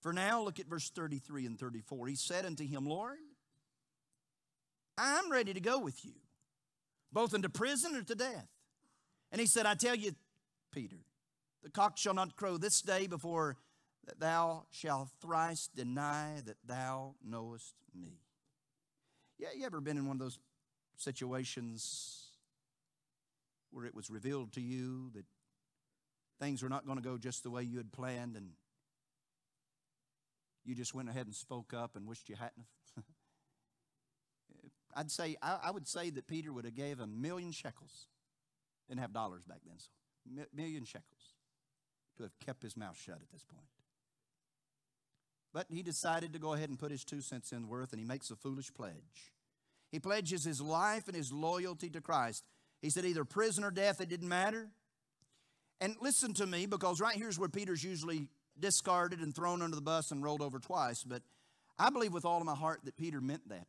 D: for now, look at verse 33 and 34. He said unto him, Lord, I'm ready to go with you, both into prison or to death. And he said, I tell you, Peter, the cock shall not crow this day before that thou shalt thrice deny that thou knowest me. Yeah, you ever been in one of those situations where it was revealed to you that things were not going to go just the way you had planned and you just went ahead and spoke up and wished you hadn't *laughs* I'd say I, I, would say that Peter would have gave a million shekels. Didn't have dollars back then, so million shekels to have kept his mouth shut at this point. But he decided to go ahead and put his two cents in worth, and he makes a foolish pledge. He pledges his life and his loyalty to Christ. He said, either prison or death, it didn't matter. And listen to me, because right here's where Peter's usually discarded and thrown under the bus and rolled over twice. But I believe with all of my heart that Peter meant that.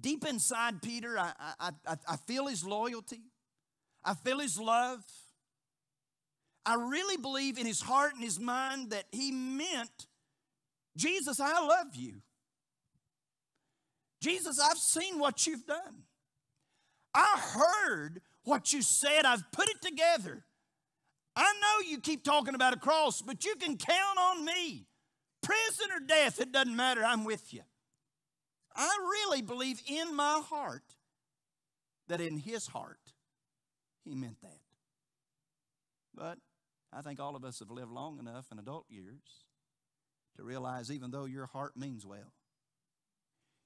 D: Deep inside Peter, I, I, I, I feel his loyalty, I feel his love. I really believe in his heart and his mind that he meant, Jesus, I love you. Jesus, I've seen what you've done. I heard what you said. I've put it together. I know you keep talking about a cross, but you can count on me. Prison or death, it doesn't matter. I'm with you. I really believe in my heart that in his heart, he meant that. But I think all of us have lived long enough in adult years to realize even though your heart means well,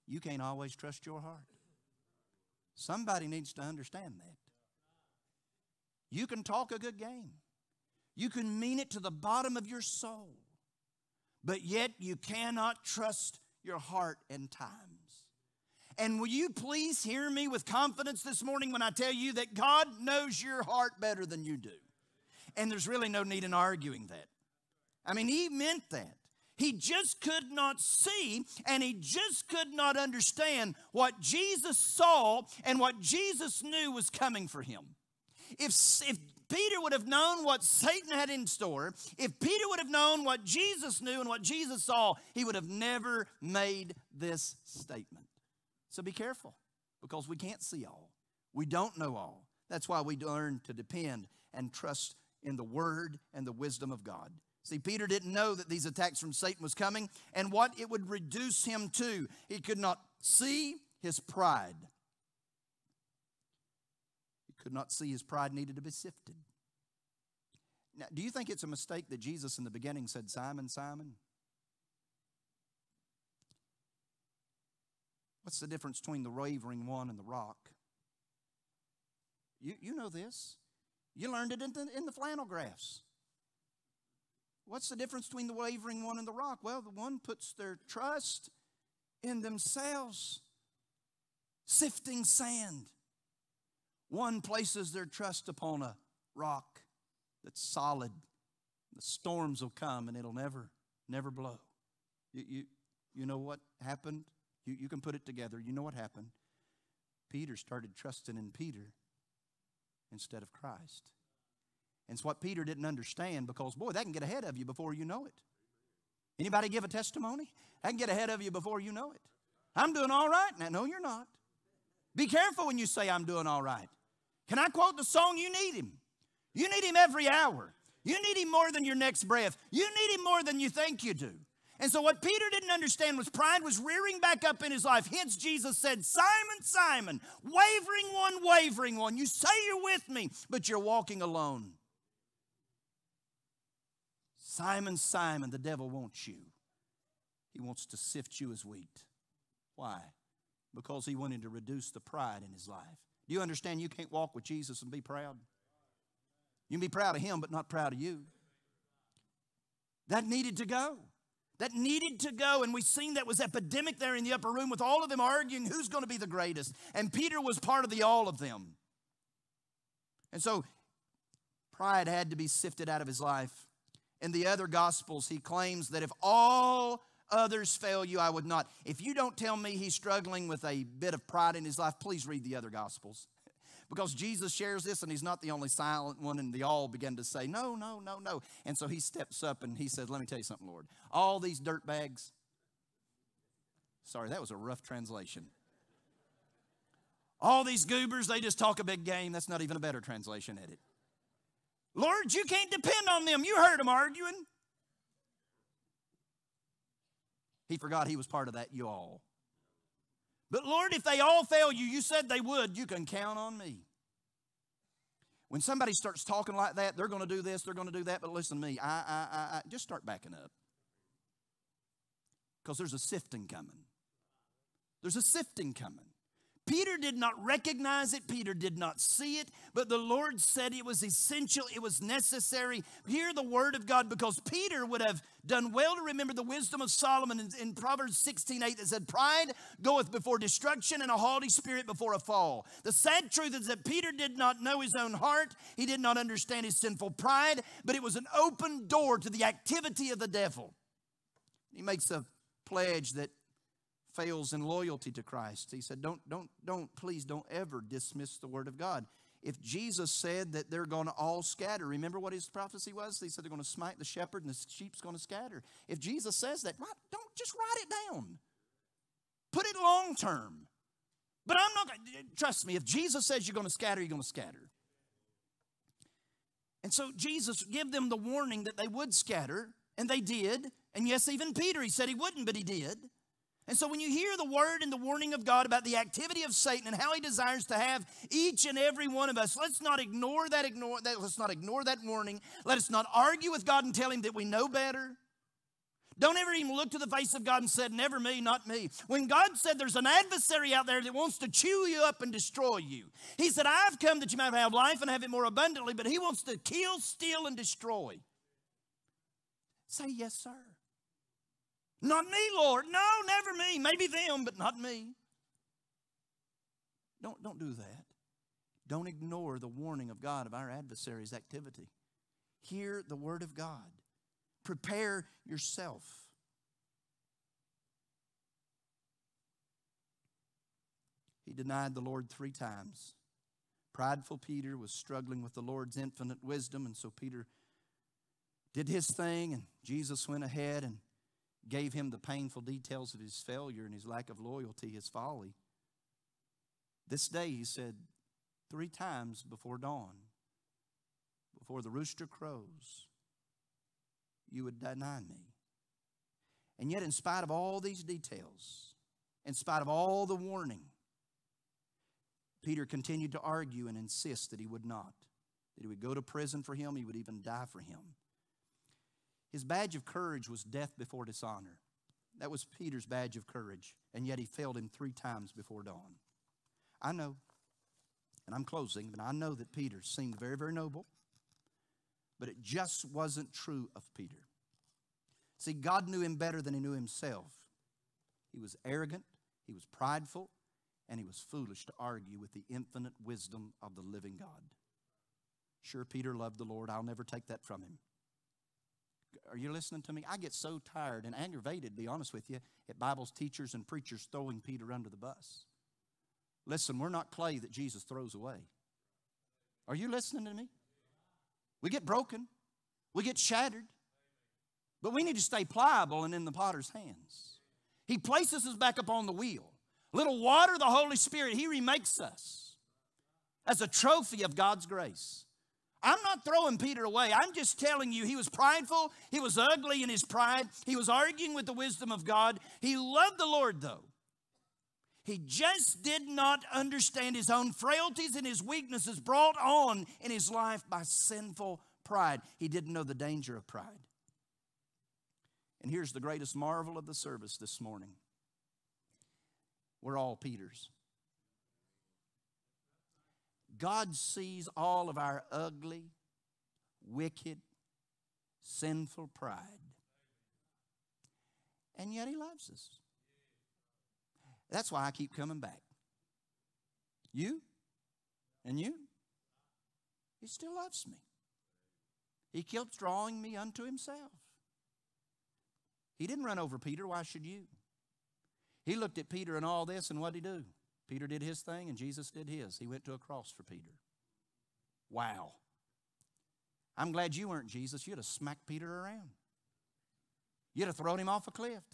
D: you can't always trust your heart. Somebody needs to understand that. You can talk a good game. You can mean it to the bottom of your soul, but yet you cannot trust your heart in times. And will you please hear me with confidence this morning when I tell you that God knows your heart better than you do? And there's really no need in arguing that. I mean, He meant that. He just could not see and he just could not understand what Jesus saw and what Jesus knew was coming for him. If, if Peter would have known what Satan had in store, if Peter would have known what Jesus knew and what Jesus saw, he would have never made this statement. So be careful because we can't see all. We don't know all. That's why we learn to depend and trust in the word and the wisdom of God. See, Peter didn't know that these attacks from Satan was coming and what it would reduce him to. He could not see his pride. He could not see his pride needed to be sifted. Now, do you think it's a mistake that Jesus in the beginning said, Simon, Simon? What's the difference between the wavering one and the rock? You, you know this. You learned it in the, in the flannel graphs. What's the difference between the wavering one and the rock? Well, the one puts their trust in themselves, sifting sand. One places their trust upon a rock that's solid. The storms will come and it'll never, never blow. You, you, you know what happened? You, you can put it together. You know what happened? Peter started trusting in Peter instead of Christ. And it's what Peter didn't understand because, boy, that can get ahead of you before you know it. Anybody give a testimony? I can get ahead of you before you know it. I'm doing all right now. No, you're not. Be careful when you say I'm doing all right. Can I quote the song? You need him. You need him every hour. You need him more than your next breath. You need him more than you think you do. And so, what Peter didn't understand was pride was rearing back up in his life. Hence, Jesus said, Simon, Simon, wavering one, wavering one. You say you're with me, but you're walking alone. Simon, Simon, the devil wants you. He wants to sift you as wheat. Why? Because he wanted to reduce the pride in his life. Do you understand you can't walk with Jesus and be proud? You can be proud of him, but not proud of you. That needed to go. That needed to go. And we've seen that was epidemic there in the upper room with all of them arguing who's going to be the greatest. And Peter was part of the all of them. And so pride had to be sifted out of his life. In the other gospels, he claims that if all others fail you, I would not. If you don't tell me he's struggling with a bit of pride in his life, please read the other gospels because Jesus shares this and he's not the only silent one, and they all begin to say, No, no, no, no. And so he steps up and he says, Let me tell you something, Lord. All these dirt bags, sorry, that was a rough translation. All these goobers, they just talk a big game. That's not even a better translation at it. Lord, you can't depend on them. You heard them arguing. He forgot he was part of that, you all. But Lord, if they all fail you, you said they would, you can count on me. When somebody starts talking like that, they're going to do this, they're going to do that, but listen to me, I, I, I, I just start backing up. Because there's a sifting coming. There's a sifting coming. Peter did not recognize it, Peter did not see it, but the Lord said it was essential, it was necessary. Hear the word of God because Peter would have done well to remember the wisdom of Solomon in, in Proverbs 16 8 that said, Pride goeth before destruction and a haughty spirit before a fall. The sad truth is that Peter did not know his own heart, he did not understand his sinful pride, but it was an open door to the activity of the devil. He makes a pledge that fails in loyalty to Christ. He said, Don't, don't, don't, please don't ever dismiss the word of God. If Jesus said that they're going to all scatter, remember what his prophecy was? He said they're going to smite the shepherd and the sheep's going to scatter. If Jesus says that, don't just write it down. Put it long term. But I'm not going trust me, if Jesus says you're going to scatter, you're going to scatter. And so Jesus gave them the warning that they would scatter, and they did. And yes, even Peter, he said he wouldn't, but he did. And so when you hear the word and the warning of God about the activity of Satan and how he desires to have each and every one of us, let's not ignore that ignore that let's not ignore that warning. Let us not argue with God and tell him that we know better. Don't ever even look to the face of God and said, Never me, not me. When God said there's an adversary out there that wants to chew you up and destroy you, He said, I've come that you might have life and have it more abundantly, but He wants to kill, steal, and destroy. Say, Yes, sir. Not me, Lord. No, never me. Maybe them, but not me. Don't, don't do that. Don't ignore the warning of God of our adversary's activity. Hear the word of God. Prepare yourself. He denied the Lord three times. Prideful Peter was struggling with the Lord's infinite wisdom, and so Peter did his thing, and Jesus went ahead and gave him the painful details of his failure and his lack of loyalty, his folly. This day, he said, three times before dawn, before the rooster crows, you would deny me. And yet, in spite of all these details, in spite of all the warning, Peter continued to argue and insist that he would not, that he would go to prison for him, he would even die for him. His badge of courage was death before dishonor. That was Peter's badge of courage, and yet he failed him three times before dawn. I know, and I'm closing, but I know that Peter seemed very, very noble, but it just wasn't true of Peter. See, God knew him better than he knew himself. He was arrogant, he was prideful, and he was foolish to argue with the infinite wisdom of the living God. Sure, Peter loved the Lord. I'll never take that from him. Are you listening to me? I get so tired and aggravated, to be honest with you, at Bible's teachers and preachers throwing Peter under the bus. Listen, we're not clay that Jesus throws away. Are you listening to me? We get broken, we get shattered, but we need to stay pliable and in the potter's hands. He places us back up on the wheel. Little water, the Holy Spirit, He remakes us as a trophy of God's grace. I'm not throwing Peter away. I'm just telling you, he was prideful. He was ugly in his pride. He was arguing with the wisdom of God. He loved the Lord, though. He just did not understand his own frailties and his weaknesses brought on in his life by sinful pride. He didn't know the danger of pride. And here's the greatest marvel of the service this morning we're all Peters. God sees all of our ugly, wicked, sinful pride. And yet He loves us. That's why I keep coming back. You and you, He still loves me. He keeps drawing me unto Himself. He didn't run over Peter. Why should you? He looked at Peter and all this, and what did he do? Peter did his thing, and Jesus did his. He went to a cross for Peter. Wow. I'm glad you weren't Jesus. You'd have smacked Peter around, you'd have thrown him off a cliff.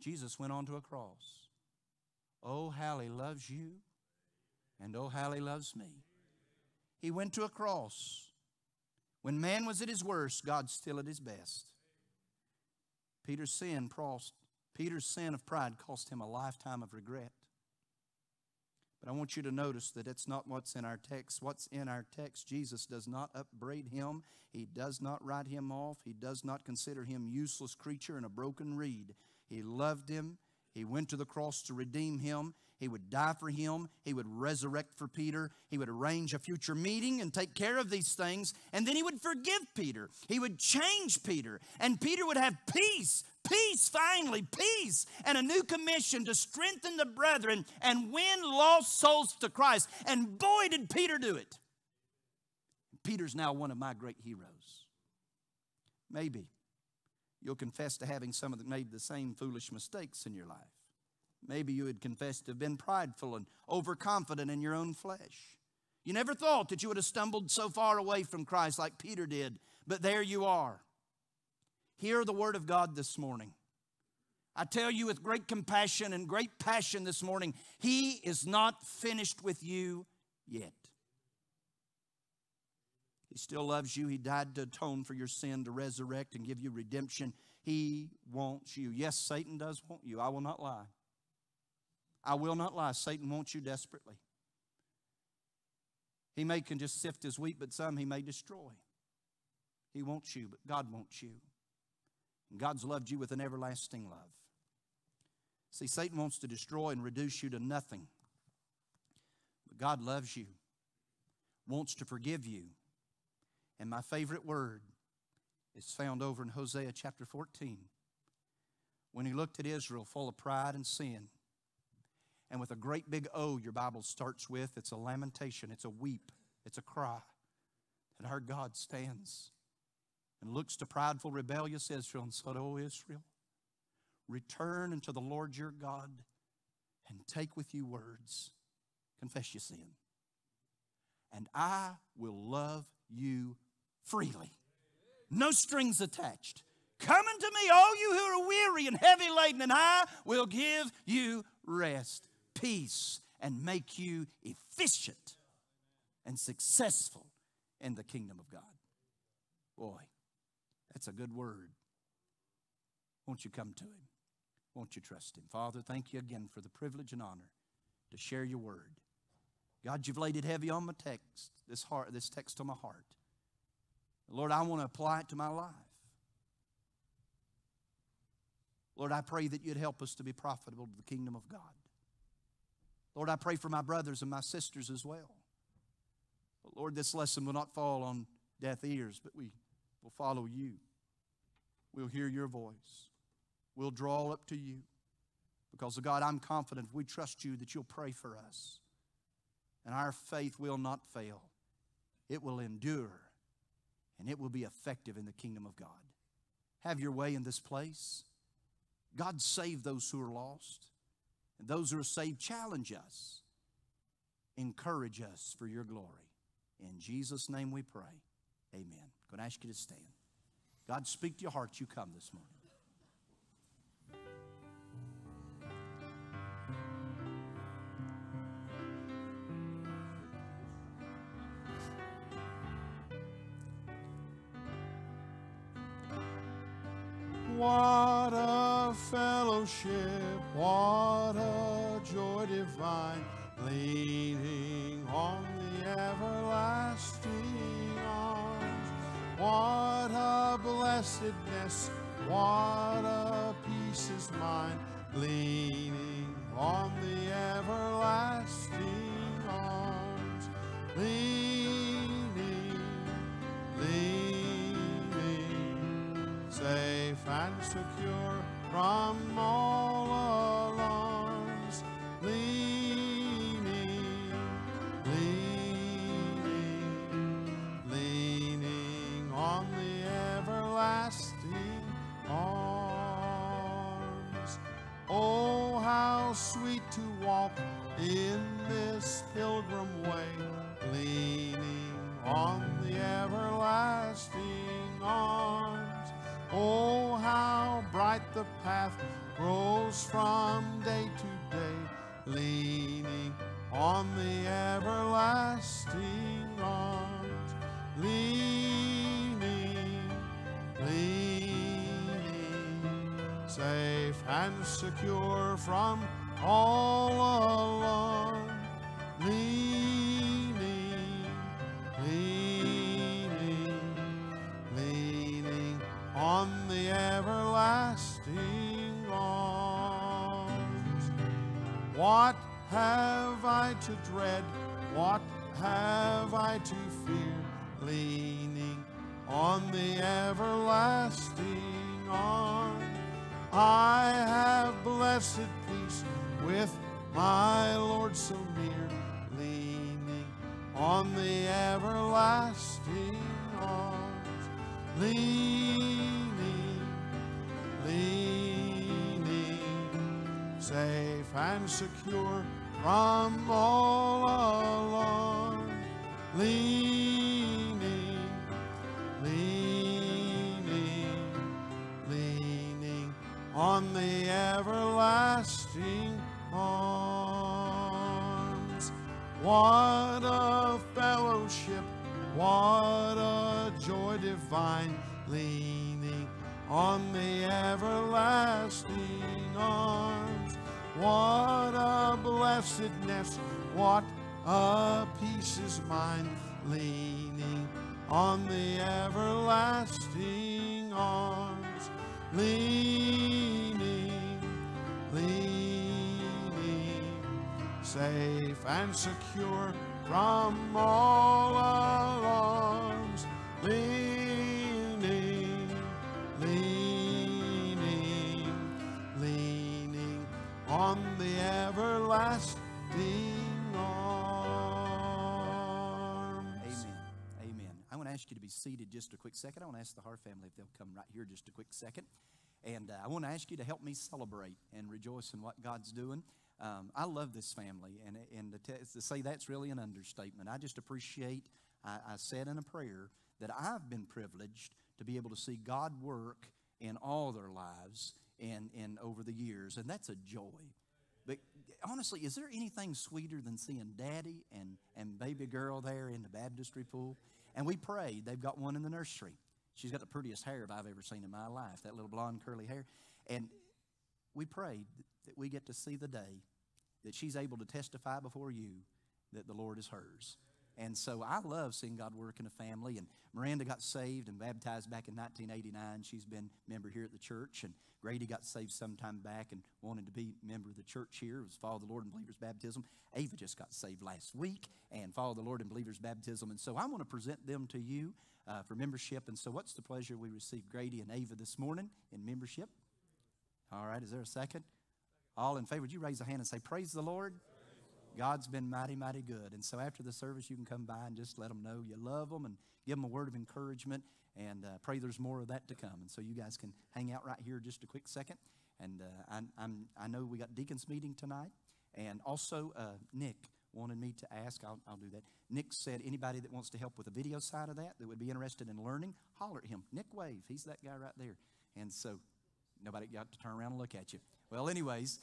D: Jesus went on to a cross. Oh, how he loves you, and oh, how he loves me. He went to a cross. When man was at his worst, God's still at his best. Peter's sin cost, Peter's sin of pride cost him a lifetime of regret. But I want you to notice that it's not what's in our text. What's in our text, Jesus does not upbraid him. He does not write him off. He does not consider him useless creature and a broken reed. He loved him. He went to the cross to redeem him. He would die for him. He would resurrect for Peter. He would arrange a future meeting and take care of these things. And then he would forgive Peter. He would change Peter. And Peter would have peace, peace finally, peace, and a new commission to strengthen the brethren and win lost souls to Christ. And boy, did Peter do it. Peter's now one of my great heroes. Maybe you'll confess to having some of the, made the same foolish mistakes in your life. Maybe you had confessed to have been prideful and overconfident in your own flesh. You never thought that you would have stumbled so far away from Christ like Peter did, but there you are. Hear the word of God this morning. I tell you with great compassion and great passion this morning, He is not finished with you yet. He still loves you. He died to atone for your sin, to resurrect and give you redemption. He wants you. Yes, Satan does want you. I will not lie. I will not lie. Satan wants you desperately. He may can just sift his wheat, but some he may destroy. He wants you, but God wants you. And God's loved you with an everlasting love. See, Satan wants to destroy and reduce you to nothing. But God loves you, wants to forgive you. And my favorite word is found over in Hosea chapter 14. When he looked at Israel full of pride and sin, and with a great big O, your Bible starts with, it's a lamentation, it's a weep, it's a cry. And our God stands and looks to prideful, rebellious Israel and said, Oh, Israel, return unto the Lord your God and take with you words. Confess your sin. And I will love you freely. No strings attached. Come unto me, all you who are weary and heavy laden, and I will give you rest peace and make you efficient and successful in the kingdom of God. Boy, that's a good word. Won't you come to Him? Won't you trust Him? Father, thank you again for the privilege and honor to share your word. God, you've laid it heavy on my text, this heart, this text on my heart. Lord, I want to apply it to my life. Lord, I pray that you'd help us to be profitable to the kingdom of God. Lord, I pray for my brothers and my sisters as well. But Lord, this lesson will not fall on deaf ears, but we will follow you. We'll hear your voice. We'll draw up to you. Because, oh God, I'm confident we trust you that you'll pray for us. And our faith will not fail, it will endure, and it will be effective in the kingdom of God. Have your way in this place. God, save those who are lost. And those who are saved, challenge us, encourage us for your glory. In Jesus' name we pray. Amen. I'm going to ask you to stand. God, speak to your heart. You come this morning.
B: What fellowship, what a joy divine, leaning on the everlasting arms. What a blessedness, what a peace is mine, leaning on the everlasting arms. Leaning, leaning, safe and secure from all alarms. Leaning, leaning, leaning on the everlasting arms. Oh, how sweet to walk in this pilgrim way, leaning on the everlasting arms. Oh, how bright the path grows from day to day, leaning on the everlasting arms. Leaning, leaning, safe and secure from all alarm. Leaning, leaning, What have I to dread? What have I to fear? Leaning on the everlasting arms. I have blessed peace with my Lord so near, leaning on the everlasting arms. Leaning, leaning, safe and secure from all alarm. Leaning, leaning, leaning on the everlasting arms. What a fellowship, what a joy divine, leaning on the everlasting arms. What a blessedness, what a peace is mine, leaning on the everlasting arms. Leaning, leaning, safe and secure from all alarms. Leaning, on the everlasting arms.
D: Amen. Amen. I want to ask you to be seated just a quick second. I want to ask the Hart family if they'll come right here just a quick second. And uh, I want to ask you to help me celebrate and rejoice in what God's doing. Um, I love this family, and, and to, te- to say that's really an understatement. I just appreciate, I, I said in a prayer that I've been privileged to be able to see God work in all their lives and, and over the years, and that's a joy. But honestly, is there anything sweeter than seeing daddy and, and baby girl there in the baptistry pool? And we prayed. They've got one in the nursery. She's got the prettiest hair I've ever seen in my life, that little blonde curly hair. And we prayed that we get to see the day that she's able to testify before you that the Lord is hers. And so I love seeing God work in a family. And Miranda got saved and baptized back in 1989. She's been a member here at the church. And Grady got saved sometime back and wanted to be a member of the church here. It was follow the Lord in believer's baptism. Ava just got saved last week and followed the Lord in believer's baptism. And so I want to present them to you uh, for membership. And so what's the pleasure we received Grady and Ava this morning in membership? All right, is there a second? All in favor, would you raise a hand and say, Praise the Lord? God's been mighty, mighty good. And so after the service, you can come by and just let them know you love them and give them a word of encouragement and uh, pray there's more of that to come. And so you guys can hang out right here just a quick second. And uh, I'm, I'm, I know we got deacons meeting tonight. And also, uh, Nick wanted me to ask, I'll, I'll do that. Nick said anybody that wants to help with the video side of that, that would be interested in learning, holler at him. Nick Wave, he's that guy right there. And so nobody got to turn around and look at you. Well, anyways,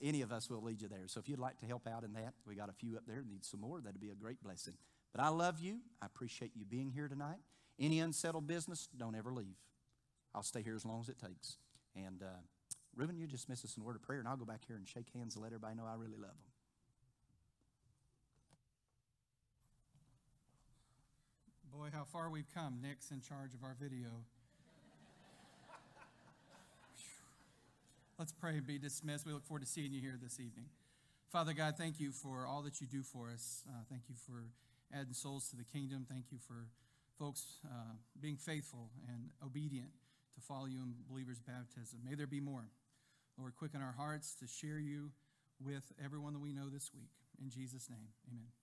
D: any of us will lead you there. So if you'd like to help out in that, we got a few up there, need some more, that'd be a great blessing. But I love you. I appreciate you being here tonight. Any unsettled business, don't ever leave. I'll stay here as long as it takes. And uh, Reuben, you just miss us in word of prayer, and I'll go back here and shake hands and let everybody know I really love them.
H: Boy, how far we've come. Nick's in charge of our video. Let's pray and be dismissed. We look forward to seeing you here this evening. Father God, thank you for all that you do for us. Uh, thank you for adding souls to the kingdom. Thank you for folks uh, being faithful and obedient to follow you in believers' baptism. May there be more. Lord, quicken our hearts to share you with everyone that we know this week. In Jesus' name, amen.